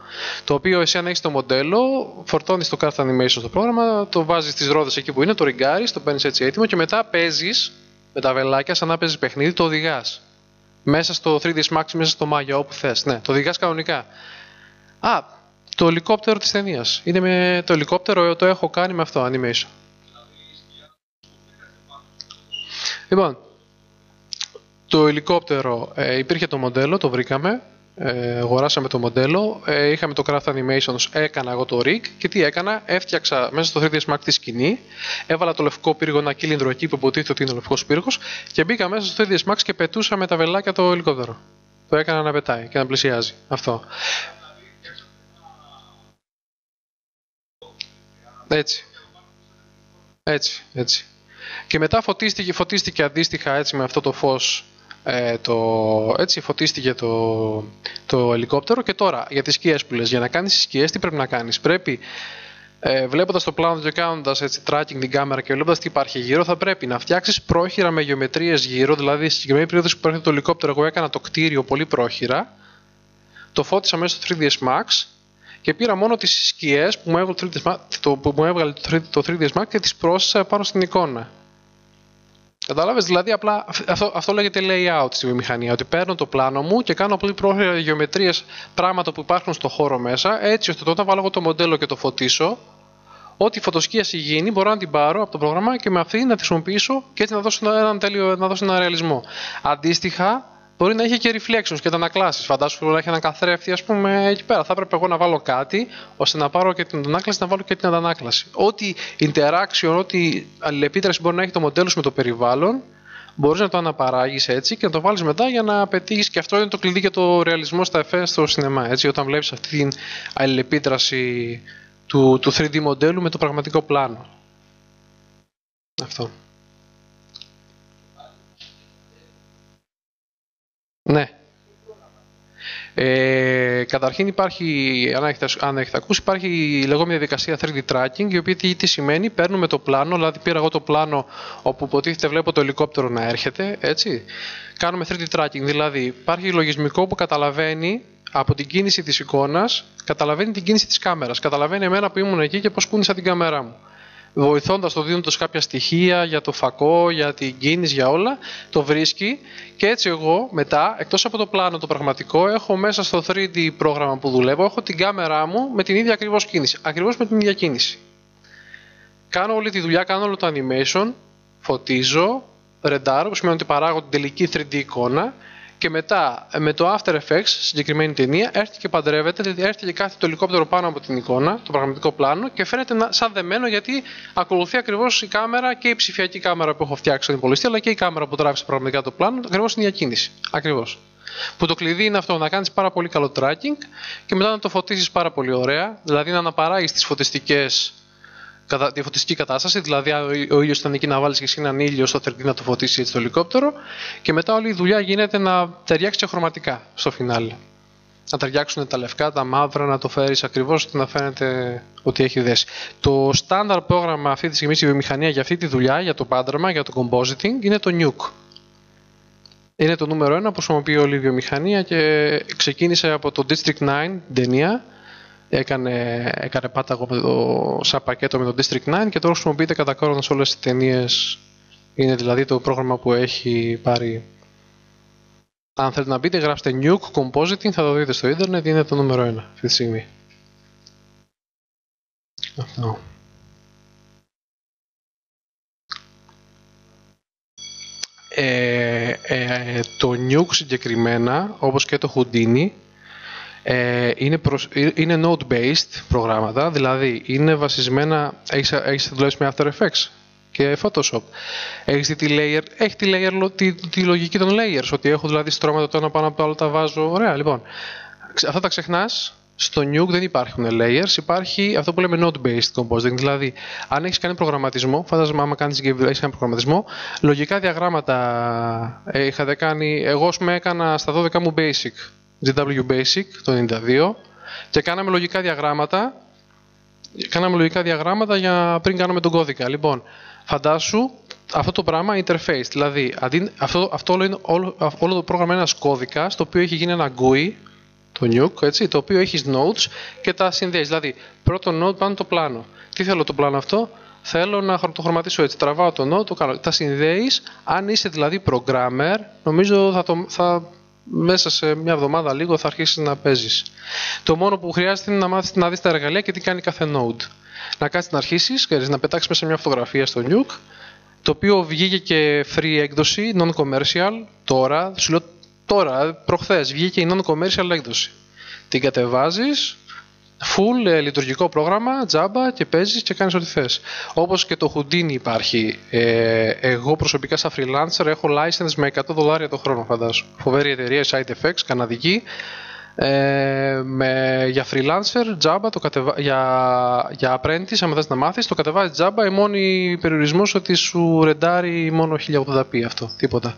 Το οποίο εσύ αν έχεις το μοντέλο, φορτώνεις το Craft Animations στο πρόγραμμα, το βάζεις στις ρόδες εκεί που είναι, το ριγκάρεις, το παίρνεις έτσι έτοιμο και μετά παίζεις με τα βελάκια σαν να παίζεις παιχνίδι, το οδηγάς. Μέσα στο 3D Max, μέσα στο Maya, όπου θες. Ναι, το οδηγάς κανονικά. Α, το ελικόπτερο της ταινίας. Είναι με το ελικόπτερο, το έχω κάνει με αυτό, animation. Λοιπόν, το ελικόπτερο ε, υπήρχε το μοντέλο, το βρήκαμε ε, αγοράσαμε το μοντέλο, ε, είχαμε το Craft Animations, έκανα εγώ το rig και τι έκανα, έφτιαξα μέσα στο 3ds Max τη σκηνή, έβαλα το λευκό πύργο, ένα κύλινδρο εκεί που υποτίθεται ότι είναι ο λευκός πύργος και μπήκα μέσα στο 3ds Max και πετούσα με τα βελάκια το ελικόπτερο. Το έκανα να πετάει και να πλησιάζει. Αυτό. Έτσι. Έτσι, έτσι. Και μετά φωτίστηκε, φωτίστηκε αντίστοιχα έτσι με αυτό το φως ε, το, έτσι φωτίστηκε το, το ελικόπτερο και τώρα για τις σκιές που λες, για να κάνεις τις σκιές τι πρέπει να κάνεις, πρέπει ε, βλέποντας το πλάνο και κάνοντας tracking την κάμερα και βλέποντας τι υπάρχει γύρω, θα πρέπει να φτιάξεις πρόχειρα με γεωμετρίες γύρω. Δηλαδή, στη συγκεκριμένη περίοδο που έρχεται το ελικόπτερο, εγώ έκανα το κτίριο πολύ πρόχειρα. Το φώτισα μέσα στο 3ds Max και πήρα μόνο τις σκιές που μου έβγαλε το 3ds Max, το, που μου έβγαλε το 3ds Max και τις πρόσθεσα πάνω στην εικόνα. Κατάλαβες, δηλαδή απλά αυτό, αυτό λέγεται layout στη βιομηχανία. Ότι παίρνω το πλάνο μου και κάνω απλή πρόχειρα γεωμετρίες πράγματα που υπάρχουν στο χώρο μέσα, έτσι ώστε όταν βάλω εγώ το μοντέλο και το φωτίσω, ό,τι φωτοσκίαση γίνει μπορώ να την πάρω από το πρόγραμμα και με αυτή να τη χρησιμοποιήσω και έτσι να δώσω ένα, τέλειο, να δώσω ένα ρεαλισμό. Αντίστοιχα, μπορεί να έχει και reflections και αντανακλάσει. Φαντάσου να έχει έναν καθρέφτη, ας πούμε, εκεί πέρα. Θα έπρεπε εγώ να βάλω κάτι ώστε να πάρω και την αντανάκλαση, να βάλω και την αντανάκλαση. Ό,τι interaction, ό,τι αλληλεπίδραση μπορεί να έχει το μοντέλο με το περιβάλλον, μπορείς να το αναπαράγεις έτσι και να το βάλεις μετά για να πετύχεις. Και αυτό είναι το κλειδί για το ρεαλισμό στα εφέ στο σινεμά. Έτσι, όταν βλέπεις αυτή την αλληλεπίδραση του, του 3D μοντέλου με το πραγματικό πλάνο. Αυτό. Ναι. Ε, καταρχήν υπάρχει, αν έχετε, αν έχετε ακούσει, υπάρχει η λεγόμενη διαδικασία 3D tracking, η οποία τι, τι σημαίνει, παίρνουμε το πλάνο, δηλαδή πήρα εγώ το πλάνο όπου υποτίθεται βλέπω το ελικόπτερο να έρχεται, έτσι. Κάνουμε 3D tracking, δηλαδή υπάρχει λογισμικό που καταλαβαίνει από την κίνηση της εικόνας, καταλαβαίνει την κίνηση της κάμερας, καταλαβαίνει εμένα που ήμουν εκεί και πώς κούνησα την κάμερά μου. Βοηθώντας το δίνοντας κάποια στοιχεία για το φακό, για την κίνηση, για όλα, το βρίσκει και έτσι εγώ μετά, εκτός από το πλάνο το πραγματικό, έχω μέσα στο 3D πρόγραμμα που δουλεύω, έχω την κάμερά μου με την ίδια ακριβώς κίνηση. Ακριβώς με την ίδια κίνηση. Κάνω όλη τη δουλειά, κάνω όλο το animation, φωτίζω, ρεντάρω, που σημαίνει ότι παράγω την τελική 3D εικόνα και μετά με το After Effects, συγκεκριμένη ταινία, έρχεται και παντρεύεται, δηλαδή έρχεται και κάθε το ελικόπτερο πάνω από την εικόνα, το πραγματικό πλάνο και φαίνεται σαν δεμένο γιατί ακολουθεί ακριβώς η κάμερα και η ψηφιακή κάμερα που έχω φτιάξει στον υπολογιστή, αλλά και η κάμερα που τράβηξε πραγματικά το πλάνο, ακριβώς την διακίνηση. Ακριβώς. Που το κλειδί είναι αυτό, να κάνεις πάρα πολύ καλό tracking και μετά να το φωτίσεις πάρα πολύ ωραία, δηλαδή να αναπαράγεις τις φωτιστικές τη φωτιστική κατάσταση, δηλαδή ο ήλιος ήταν εκεί να βάλεις και εσύ έναν ήλιο στο 3D να το φωτίσεις έτσι το ελικόπτερο και μετά όλη η δουλειά γίνεται να ταιριάξει χρωματικά στο φινάλι. Να ταιριάξουν τα λευκά, τα μαύρα, να το φέρεις ακριβώς και να φαίνεται ότι έχει δέσει. Το στάνταρ πρόγραμμα αυτή τη στιγμή στη βιομηχανία για αυτή τη δουλειά, για το πάντρεμα, για το compositing, είναι το Nuke. Είναι το νούμερο ένα που χρησιμοποιεί όλη η βιομηχανία και ξεκίνησε από το District 9, την ταινία, έκανε, έκανε πάταγο με το, σαν πακέτο με το District 9 και τώρα χρησιμοποιείται κατά κόρον σε όλες τις ταινίες. Είναι δηλαδή το πρόγραμμα που έχει πάρει. Αν θέλετε να μπείτε, γράψτε Nuke Compositing, θα το δείτε στο ίντερνετ, είναι το νούμερο 1 αυτή τη στιγμή. Αυτό. Ε, ε, το Nuke συγκεκριμένα, όπως και το Houdini, ε, είναι, ε, είναι node-based προγράμματα, δηλαδή είναι βασισμένα, έχεις, έχεις δουλέψει με After Effects και Photoshop. Έχεις δει τη layer, έχει τη, layer, τη, τη λογική των layers, ότι έχω δηλαδή στρώματα το ένα πάνω από το άλλο, τα βάζω, ωραία λοιπόν. Αυτά τα ξεχνάς, στο Nuke δεν υπάρχουν layers, υπάρχει αυτό που λέμε node-based compositing. Δηλαδή, αν έχεις κάνει προγραμματισμό, φαντάζομαι άμα κάνεις έχεις κάνει προγραμματισμό, λογικά διαγράμματα ε, είχατε κάνει. Εγώ, με έκανα στα 12 μου basic GW Basic το 92 και κάναμε λογικά διαγράμματα κάναμε λογικά διαγράμματα για πριν κάνουμε τον κώδικα. Λοιπόν, φαντάσου αυτό το πράγμα interface, δηλαδή αντί, αυτό, αυτό όλο, είναι, όλο, όλο το πρόγραμμα είναι ένας κώδικας το οποίο έχει γίνει ένα GUI, το nuke, έτσι, το οποίο έχεις nodes και τα συνδέεις. Δηλαδή, πρώτο node πάνω το πλάνο. Τι θέλω το πλάνο αυτό, θέλω να το χρωματίσω έτσι. Τραβάω το node, το κάνω. Τα συνδέεις. Αν είσαι δηλαδή programmer, νομίζω θα, το, θα μέσα σε μια εβδομάδα λίγο θα αρχίσεις να παίζεις. Το μόνο που χρειάζεται είναι να μάθεις να δεις τα εργαλεία και τι κάνει κάθε node. Να κάτσεις να αρχίσεις, να πετάξεις μέσα μια φωτογραφία στο Nuke, το οποίο βγήκε και free έκδοση, non-commercial, τώρα, σου λέω τώρα, προχθές, βγήκε η non-commercial έκδοση. Την κατεβάζεις, full ε, λειτουργικό πρόγραμμα, τζάμπα και παίζεις και κάνεις ό,τι θες. Όπως και το Houdini υπάρχει. Ε, εγώ προσωπικά, σαν freelancer, έχω license με 100 δολάρια το χρόνο, φαντάζομαι. Φοβερή εταιρεία Side Effects, καναδική. Ε, με, για freelancer, τζάμπα, το κατεβα... για, για apprentice, αν θες να μάθεις, το κατεβάζεις τζάμπα, η μόνη περιορισμός ότι σου ρεντάρει μόνο 1080p αυτό, τίποτα.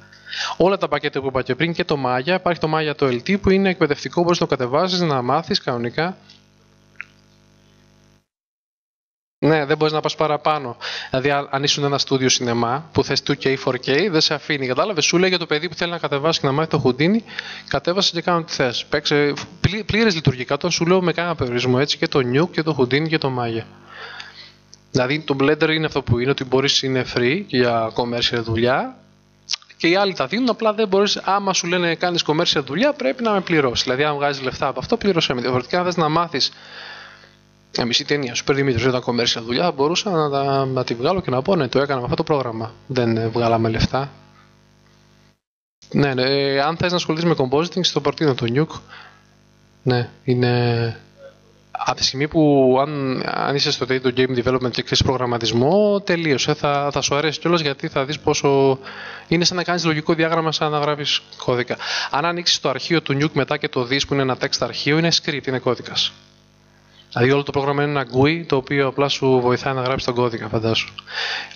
Όλα τα πακέτα που είπα και πριν και το Maya, υπάρχει το Maya το LT που είναι εκπαιδευτικό, μπορείς να το κατεβάσεις, να μάθεις κανονικά Ναι, δεν μπορείς να πας παραπάνω. Δηλαδή, αν ήσουν ένα στούντιο σινεμά που θες 2K, 4K, δεν σε αφήνει. Κατάλαβες, σου λέει για το παιδί που θέλει να κατεβάσει και να μάθει το χουντίνι, κατέβασε και κάνω τι θες. Παίξε πλήρες λειτουργικά. Τώρα σου λέω με κανένα περιορισμό έτσι και το Nuke και το χουντίνι και το Maya. Δηλαδή, το Blender είναι αυτό που είναι, ότι μπορείς είναι free για commercial δουλειά και οι άλλοι τα δίνουν. Απλά δεν μπορείς, άμα σου λένε κάνεις commercial δουλειά, πρέπει να με πληρώσεις. Δηλαδή, αν βγάζεις λεφτά από αυτό, πλήρωσε με. Διαφορετικά, αν θες να μάθεις μια μισή ταινία. Super Dimitri ήταν commercial δουλειά. Μπορούσα να, τα, να τη βγάλω και να πω ναι, το έκανα με αυτό το πρόγραμμα. Δεν βγάλαμε λεφτά. Ναι, ναι, ε, αν θες να ασχοληθείς με compositing, στο προτείνω το Nuke. Ναι, είναι. Από τη στιγμή που αν, αν είσαι στο το game development και ξέρεις προγραμματισμό, τελείωσε. Θα, θα σου αρέσει κιόλας γιατί θα δεις πόσο. Είναι σαν να κάνεις λογικό διάγραμμα, σαν να γράφεις κώδικα. Αν ανοίξεις το αρχείο του Nuke μετά και το δεις που είναι ένα text αρχείο, είναι script, είναι κώδικας. Δηλαδή όλο το πρόγραμμα είναι ένα GUI το οποίο απλά σου βοηθάει να γράψεις τον κώδικα, φαντάσου.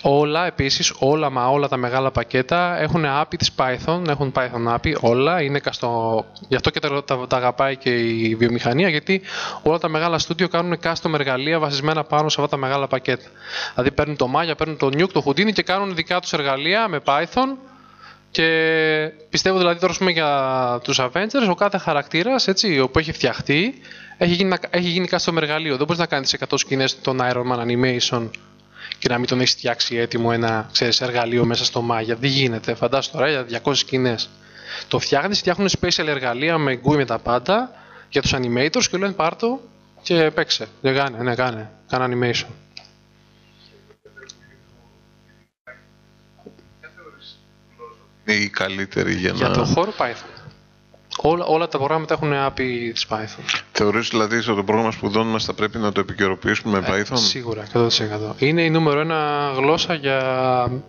Όλα επίσης, όλα μα όλα τα μεγάλα πακέτα έχουν API της Python, έχουν Python API, όλα είναι καστο... Γι' αυτό και τα, τα, τα, αγαπάει και η βιομηχανία, γιατί όλα τα μεγάλα στούντιο κάνουν custom εργαλεία βασισμένα πάνω σε αυτά τα μεγάλα πακέτα. Δηλαδή παίρνουν το Maya, παίρνουν το Nuke, το Houdini και κάνουν δικά τους εργαλεία με Python και πιστεύω δηλαδή τώρα για τους Avengers, ο κάθε χαρακτήρας που έχει φτιαχτεί έχει γίνει, έχει γίνει custom εργαλείο. Δεν μπορείς να κάνεις 100 σκηνές των Iron Man Animation και να μην τον έχεις φτιάξει έτοιμο ένα ξέρεις, εργαλείο μέσα στο Maya. Δεν γίνεται. Φαντάσου τώρα για 200 σκηνές. Το φτιάχνεις, φτιάχνουν special εργαλεία με GUI με τα πάντα για τους animators και λένε πάρτο και παίξε. Δεν κάνε, ναι, κάνε. Κάνε animation. η καλύτερη για, για να... το χώρο Python. Όλα, όλα τα προγράμματα έχουν API της Python. Θεωρείς δηλαδή ότι το πρόγραμμα σπουδών μας θα πρέπει να το επικαιροποιήσουμε με ε, Python? Σίγουρα, 100%. Είναι η νούμερο ένα γλώσσα για,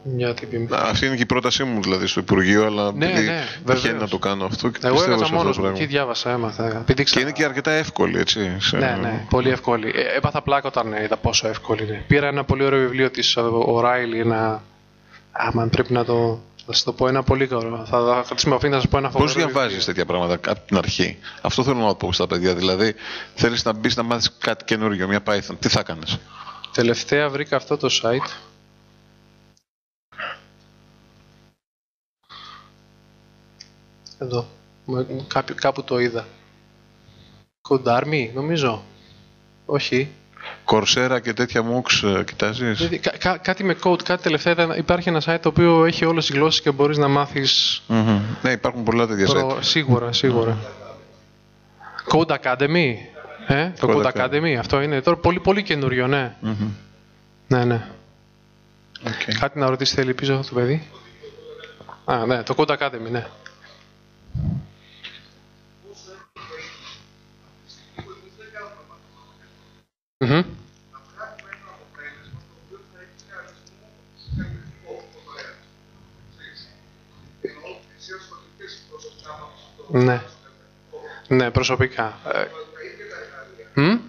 για την επιμετρία. Αυτή είναι και η πρότασή μου δηλαδή στο Υπουργείο, αλλά ναι, ναι, τυχαίνει να το κάνω αυτό και Εγώ έκανα μόνος μου, εκεί διάβασα, έμαθα. Και είναι και αρκετά εύκολη, έτσι. Σε... Ναι, ναι, πολύ εύκολη. Ε, έπαθα πλάκα όταν είδα πόσο εύκολη είναι. Πήρα ένα πολύ ωραίο βιβλίο της O'Reilly, ένα... Άμα πρέπει να το θα σα το πω ένα πολύ καλό. Θα κρατήσουμε αφήνει να σα πω ένα φοβερό. Πώ διαβάζεις τέτοια πράγματα από την αρχή; Αυτό θέλω να πω στα παιδιά. Δηλαδή, θέλεις να μπεις να μάθεις κάτι καινούργιο, μια Python. Τι θα κάνει. Τελευταία βρήκα αυτό το site. Εδώ. Κάπου, κάπου το είδα. Code Army, νομίζω. Όχι. Κορσέρα και τέτοια MOOCs ε, κοιτάζεις; Δηλαδή, κά, κά, κάτι με code, κάτι τελευταία. Υπάρχει ένα site το οποίο έχει όλες τις γλώσσες και μπορείς να μάθεις... Mm-hmm. Ναι, υπάρχουν πολλά τέτοια Προ... site. Σίγουρα, σίγουρα. Mm-hmm. Code Academy. Ε, το Code, Code Academy. αυτό είναι τώρα πολύ, πολύ καινούριο, ναι. Mm-hmm. Ναι, ναι. Okay. Κάτι να ρωτήσεις θέλει πίσω το παιδί; Α, ναι, το Code Academy, ναι. Mm-hmm. Ναι. Ναι, προσωπικά. Mm?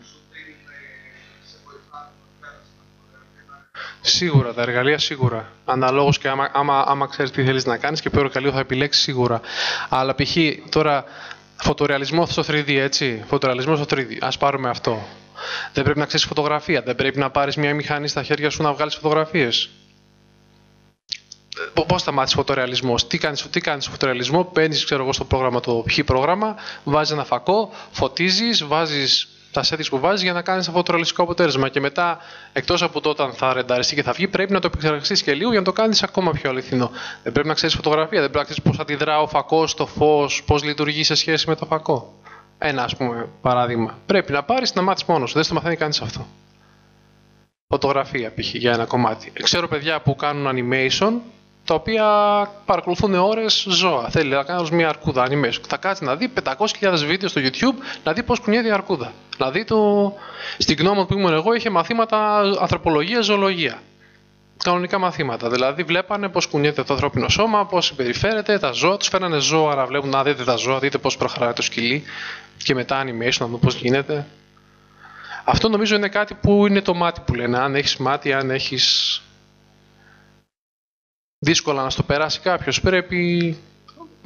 Σίγουρα, τα εργαλεία σίγουρα. Αναλόγως και άμα, άμα, άμα ξέρεις τι θέλεις να κάνεις και ποιο εργαλείο θα επιλέξεις σίγουρα. Αλλά π.χ. τώρα φωτορεαλισμό στο 3D, έτσι. Φωτορεαλισμό στο 3D. Ας πάρουμε αυτό. Δεν πρέπει να ξέρεις φωτογραφία. Δεν πρέπει να πάρεις μια μηχανή στα χέρια σου να βγάλεις φωτογραφίες. Πώς θα μάθεις φωτορεαλισμό, τι κάνεις τι κάνεις φωτορεαλισμό, παίρνει στο πρόγραμμα το π πρόγραμμα, βάζεις ένα φακό, φωτίζεις, βάζεις τα settings που βάζεις για να κάνεις αυτό το ρεαλιστικό αποτέλεσμα. Και μετά, εκτός από το όταν θα ρενταριστεί και θα βγει, πρέπει να το επεξεργαστείς και λίγο για να το κάνεις ακόμα πιο αληθινό. Δεν πρέπει να ξέρεις φωτογραφία, δεν πρέπει να ξέρεις πώς αντιδρά ο φακός στο φως, πώς λειτουργεί σε σχέση με το φακό. Ένα, ας πούμε, παράδειγμα. Πρέπει να πάρεις να μάθεις μόνος σου. Δεν στο μαθαίνει κανεί αυτό. Φωτογραφία, π.χ. για ένα κομμάτι. Ξέρω παιδιά που κάνουν animation τα οποία παρακολουθούν ώρες ζώα. Θέλει να κάνεις μια αρκούδα animation. Θα κάτσει να δει 500.000 βίντεο στο YouTube να δει πώς κουνιέται η αρκούδα. Να δει το. Στην γνώμη που ήμουν εγώ είχε μαθήματα ανθρωπολογία, ζωολογία. Κανονικά μαθήματα. Δηλαδή βλέπανε πώς κουνιέται το ανθρώπινο σώμα, πώς συμπεριφέρεται, τα ζώα. Τους φέρανε ζώα να βλέπουν, να δείτε τα ζώα, δείτε πώς προχωράει το σκυλί και μετά animation να δούμε πώς γίνεται. Αυτό νομίζω είναι κάτι που είναι το μάτι που λένε. Αν έχεις μάτι, αν έχεις δύσκολα να στο περάσει κάποιος, πρέπει.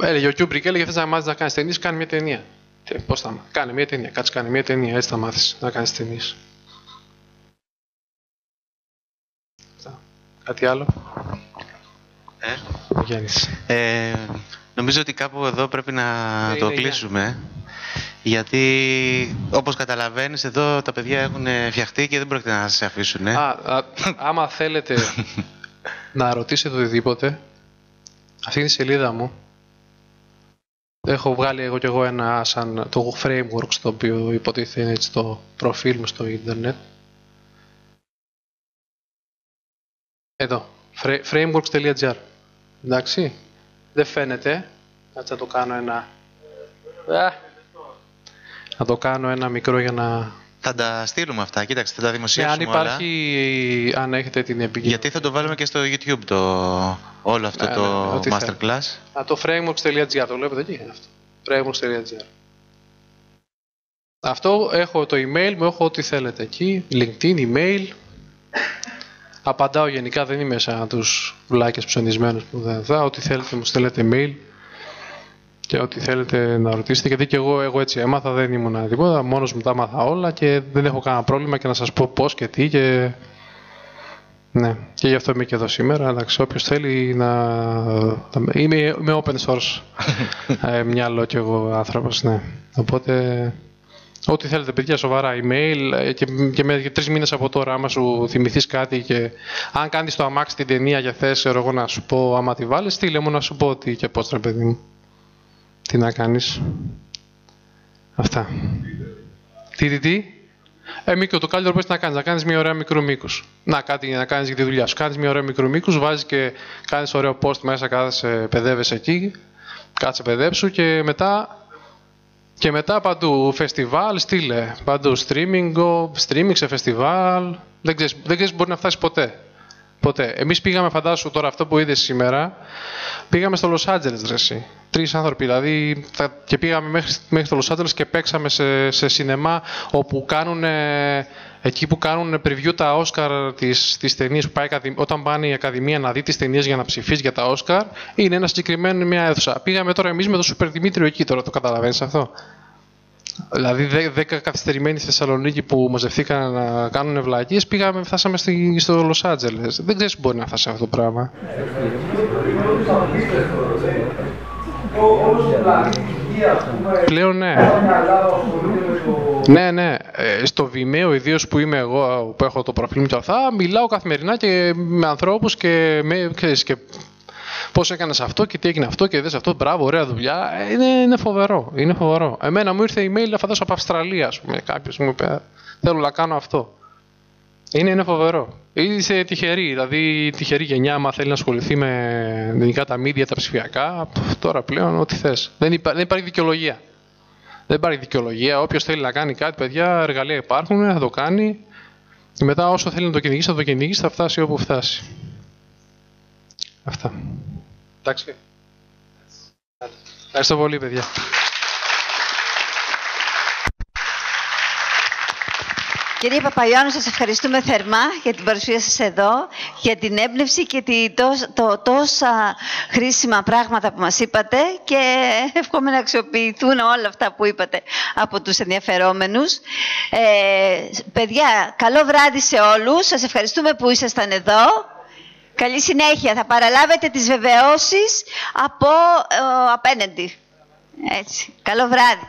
Έλεγε ο Κιούμπρικ, έλεγε: Θες να μάθεις να κάνεις ταινίες, κάνει μια ταινία. Πώς θα κάνει μια ταινία, κάτσε κάνει μια ταινία, έτσι θα μάθεις να κάνεις ταινίες. Κάτι άλλο; Ε, ε, νομίζω ότι κάπου εδώ πρέπει να ε, το κλείσουμε. Γιατί όπως καταλαβαίνεις εδώ τα παιδιά έχουν φτιαχτεί και δεν πρόκειται να σε αφήσουν. Α, άμα θέλετε <laughs> να ρωτήσετε οτιδήποτε, αυτή είναι η σελίδα μου. Έχω βγάλει εγώ και εγώ ένα σαν το framework στο οποίο υποτίθεται είναι έτσι το προφίλ μου στο ίντερνετ. Εδώ, frameworks.gr Εντάξει, δεν φαίνεται. Κάτσε να το κάνω ένα... Να το κάνω ένα μικρό για να θα τα στείλουμε αυτά, κοίταξε, θα τα δημοσιεύσουμε ναι, αν υπάρχει, όλα. αν έχετε την επικοινωνία. Γιατί θα το βάλουμε και στο YouTube το, όλο αυτό ναι, το ναι, masterclass. Α, το frameworks.gr, το βλέπετε εκεί είναι αυτό. frameworks.gr Αυτό έχω το email μου, έχω ό,τι θέλετε εκεί, LinkedIn, email. Απαντάω γενικά, δεν είμαι σαν τους βλάκες ψωνισμένους που δεν θα. Ό,τι θέλετε μου στέλνετε email και ό,τι θέλετε να ρωτήσετε. Γιατί και εγώ, εγώ έτσι έμαθα, δεν ήμουν τίποτα. Μόνος μου τα έμαθα όλα και δεν έχω κανένα πρόβλημα και να σας πω πώς και τι. Και... Ναι, και γι' αυτό είμαι και εδώ σήμερα. Εντάξει, όποιος θέλει να. Είμαι, είμαι open source. <laughs> ε, μυαλό κι εγώ άνθρωπος, ναι. Οπότε Ό,τι θέλετε, παιδιά, σοβαρά email ε, και, και με τρεις μήνες από τώρα, άμα σου θυμηθείς κάτι και αν κάνεις το αμάξι την ταινία για θες, εγώ να σου πω, άμα τη βάλεις, στείλε μου να σου πω τι και πώς, ρε παιδί μου. Τι να κάνεις. Αυτά. Τι, τι, τι. Ε, Μίκο, το καλύτερο που έχεις να κάνεις, να κάνεις μια ωραία μικρού μήκους. Να κάτι να κάνεις για τη δουλειά σου. Κάνεις μια ωραία μικρού μήκους, βάζεις και κάνεις ωραίο post μέσα, κάθεσαι, παιδεύεσαι εκεί. Κάτσε παιδέψου και μετά και μετά παντού φεστιβάλ, στείλε. Παντού streaming, streaming σε φεστιβάλ. Δεν ξέρεις, δεν ξέρεις μπορεί να φτάσεις ποτέ. Ποτέ. Εμείς πήγαμε, φαντάσου τώρα αυτό που είδες σήμερα, πήγαμε στο Los Angeles, ρε εσύ. Τρεις άνθρωποι, δηλαδή, και πήγαμε μέχρι, μέχρι το Los Angeles και παίξαμε σε, σε σινεμά όπου κάνουν, εκεί που κάνουν preview τα Oscar της, της ταινίας που πάει, όταν πάνε η Ακαδημία να δει τις ταινίες για να ψηφίσει για τα Oscar, είναι ένα συγκεκριμένο μια αίθουσα. Πήγαμε τώρα εμείς με τον Σούπερ Δημήτριο εκεί τώρα, το καταλαβαίνεις αυτό; Δηλαδή, δέκα καθυστερημένοι στη Θεσσαλονίκη που μαζευτήκαν να κάνουν ευλακίες, πήγαμε, φτάσαμε στη, στο Λος Άντζελες. Δεν ξέρεις μπορεί να φτάσει αυτό το πράγμα. Πλέον ναι. Ναι, ναι. Ε, στο Vimeo, ιδίως που είμαι εγώ, που έχω το προφίλ μου και αυτά, μιλάω καθημερινά και με ανθρώπους και, με, και Πώς έκανες αυτό και τι έγινε αυτό και δες αυτό. Μπράβο, ωραία δουλειά. Ε, είναι, είναι φοβερό. Είναι φοβερό. Εμένα μου ήρθε email φαντάζομαι από Αυστραλία, ας πούμε. Κάποιος μου είπε: Θέλω να κάνω αυτό. Είναι, είναι φοβερό. Είσαι τυχερή. Δηλαδή, τυχερή γενιά, άμα θέλει να ασχοληθεί με γενικά τα media, τα ψηφιακά, τώρα πλέον ό,τι θες. Δεν, δεν υπάρχει δικαιολογία. Δεν υπάρχει δικαιολογία. Όποιος θέλει να κάνει κάτι, παιδιά, εργαλεία υπάρχουν, θα το κάνει. Και μετά, όσο θέλει να το κυνηγήσει, θα το κυνηγήσει, θα φτάσει όπου φτάσει. Αυτά. Εντάξει. Ευχαριστώ πολύ, παιδιά. Κύριε Παπαϊωάννου, σας ευχαριστούμε θερμά για την παρουσία σας εδώ, για την έμπνευση και τη, το, τόσα χρήσιμα πράγματα που μας είπατε και εύχομαι να αξιοποιηθούν όλα αυτά που είπατε από τους ενδιαφερόμενους. Ε, παιδιά, καλό βράδυ σε όλους. Σας ευχαριστούμε που ήσασταν εδώ. Καλή συνέχεια. Θα παραλάβετε τις βεβαιώσεις από ε, απέναντι. Έτσι. Καλό βράδυ.